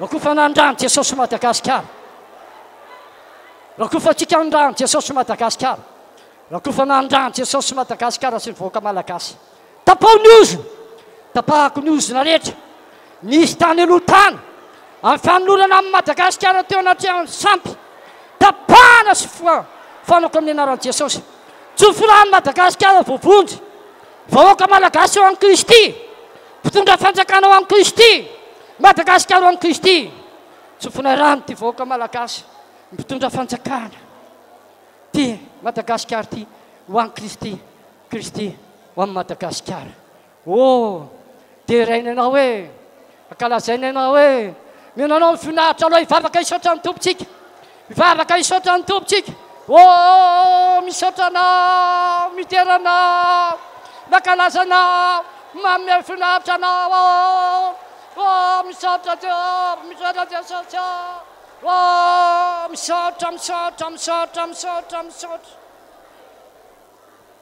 Rakofana ny ràn'i Jesosy i Madagasikara. Rakofantsika ny ràn'i Jesosy i Madagasikara. Rakofana ny ràn'i Jesosy i Madagasikara sy ny vahoaka malagasy. Tapaho ny ozona. Tapahako ny ozona rehetra. Nisy tany aloha tany, amin'ny fanolorana an'i Madagasikara teo anatrehan'ny sampy, tapahana sy fanoka amin'ny anaran'i Jesosy. Tsoforan'i Madagasikara voavonjy. Vahoaka Malagasy ho an'i Kristy. Mpitondra fanjakana ho an'i Kristy. Madagasikara ho an'i Kristy. Tsofina rano ity vahoaka Malagasy, mpitondra fanjakana ity Madagasikara ity ho an'i Kristy. Kristy ho an'i Madagasikara. Oh! Deraina ianao hoe! Ankalazaina ianao hoe! Mihena anao ny voninahitra aloha hivavaka hisaotra ny Tompontsika! Hivavaka hisaotra ny Tompontsika! Oh! Misaotra Anao! Midera Anao! Mankalaza Anao! Manome voninahitra Anao aho! Oh! Misaotra Jehovah! Misaotra Jesosy aho! Oh! Misaotra, misaotra, misaotra, misaotra, misaotra!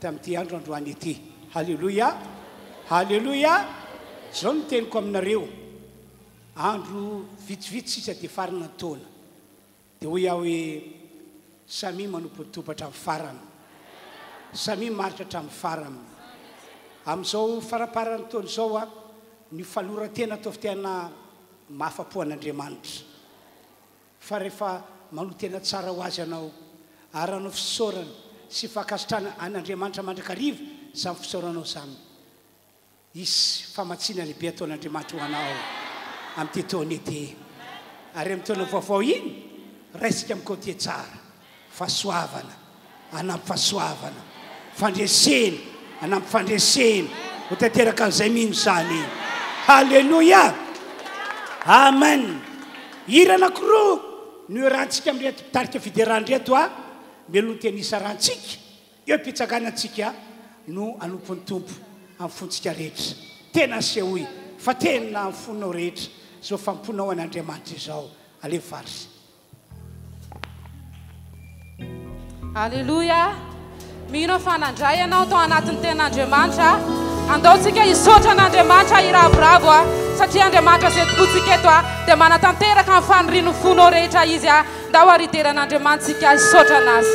tamin'ity andro androany ity. Haleloia! Haleloia! Izao no teniko aminareo, andro vitsivitsy sisa dia farana ny taona. Dia hoy aho hoe, samia manomponotompo hatramin'ny farany. Samia maritra hatramin'ny farany. Amin'izao faramparan'ny taona izao, a, ny faloran-tena ataovy tena mahafa-po an'Andriamanitra. Fa rehefa manotena tsara ho azy ianao, ary hanao fisaorana sy fankasitrahana an' Andriamanitra mandrakariva izany fisaoranao izany, hisy famatsiana lehibe ataon' Andriamanitra ho anao amin' ity taona ity, ary amin' ny taona vaovao iny, raisika amin-kaontie tsara. Fahasoavana anampy fahasoavana, fandresena anampy fandresena ho tanteraka an'izay mino izany. Haleloia! Amen! Hira anankiroa no hirantsika amin'ireto mpitarika fiderana ireto a! Mialoha ny teny hisarantsika, eo am-pitsangana antsika no hanompo ny Tompo amin'ny fontsika rehetra. Tena asehoy fa tena amin'ny fonao rehetra izao fanompoanao an'Andriamanitra izao. Alefaso! Aleloia! Mino aho fa nandray ianao tao anatin'ny tenan'Andriamanitra. Andaontsika hisaotra an'Andriamanitra hiravoravo a, satria Andriamanitra izay tompontsika eto a, dia manatanteraka amin'ny fanirian'ny fonao rehetra izy a. Ndao ary hidera an'Andriamanitsika hisaotra anazy.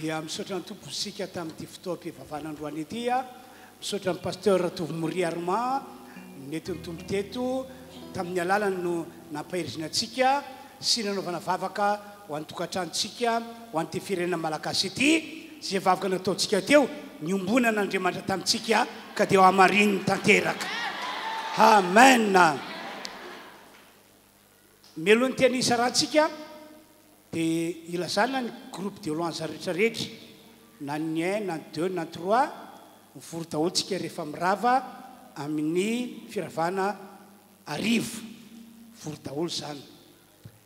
Dia misaotra ny Tompo isika tamin'ity fotoam-pivavahana androany ity a. Misaotra ny Pasteur Ratovomori Armand nety ny Tompo teto tamin'ny alalany no nampaherizina antsika sy nanaovana vavaka ho an'ny tokantranontsika, ho an'ity firenena Malagasy ity, izay vavaka nataontsika teo, niombonana Andriamanitra tamintsika ka dia hamarininy tanteraka. Amen. Melo ny tena isa ratsika dia ilazana ny groupe de louange rehetra rehetra na ny un na ny deux na ny trois mivory daholo tsika rehefa mirava amin'ny firavana arivo vory daholo zany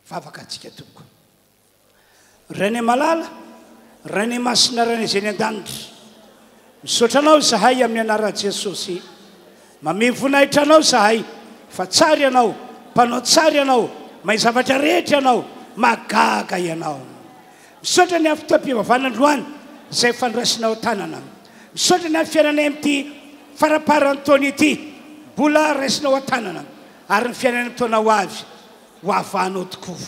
vavaka atsika tompoko. Rainay malala, Rainay masina, Rainay izay any an-danitra. Misaotra Anao izahay amin'ny anaran'i Jesosy. Mamehy voninahitra Anao izahay fa tsara Ianao, mpanao tsara Ianao, mahay zavatra rehetra Ianao, mahagaga Ianao. Misaotra ny amin'ny fotoam-pivavahana androany izay fandraisinao an-tanana. Misaotra ny amin'ny fiainanay amin'ity faramparan'ny taona ity mbola raisinao an-tanana ary ny fiainanay amin'ny taona ho avy ho avahanao tokoa.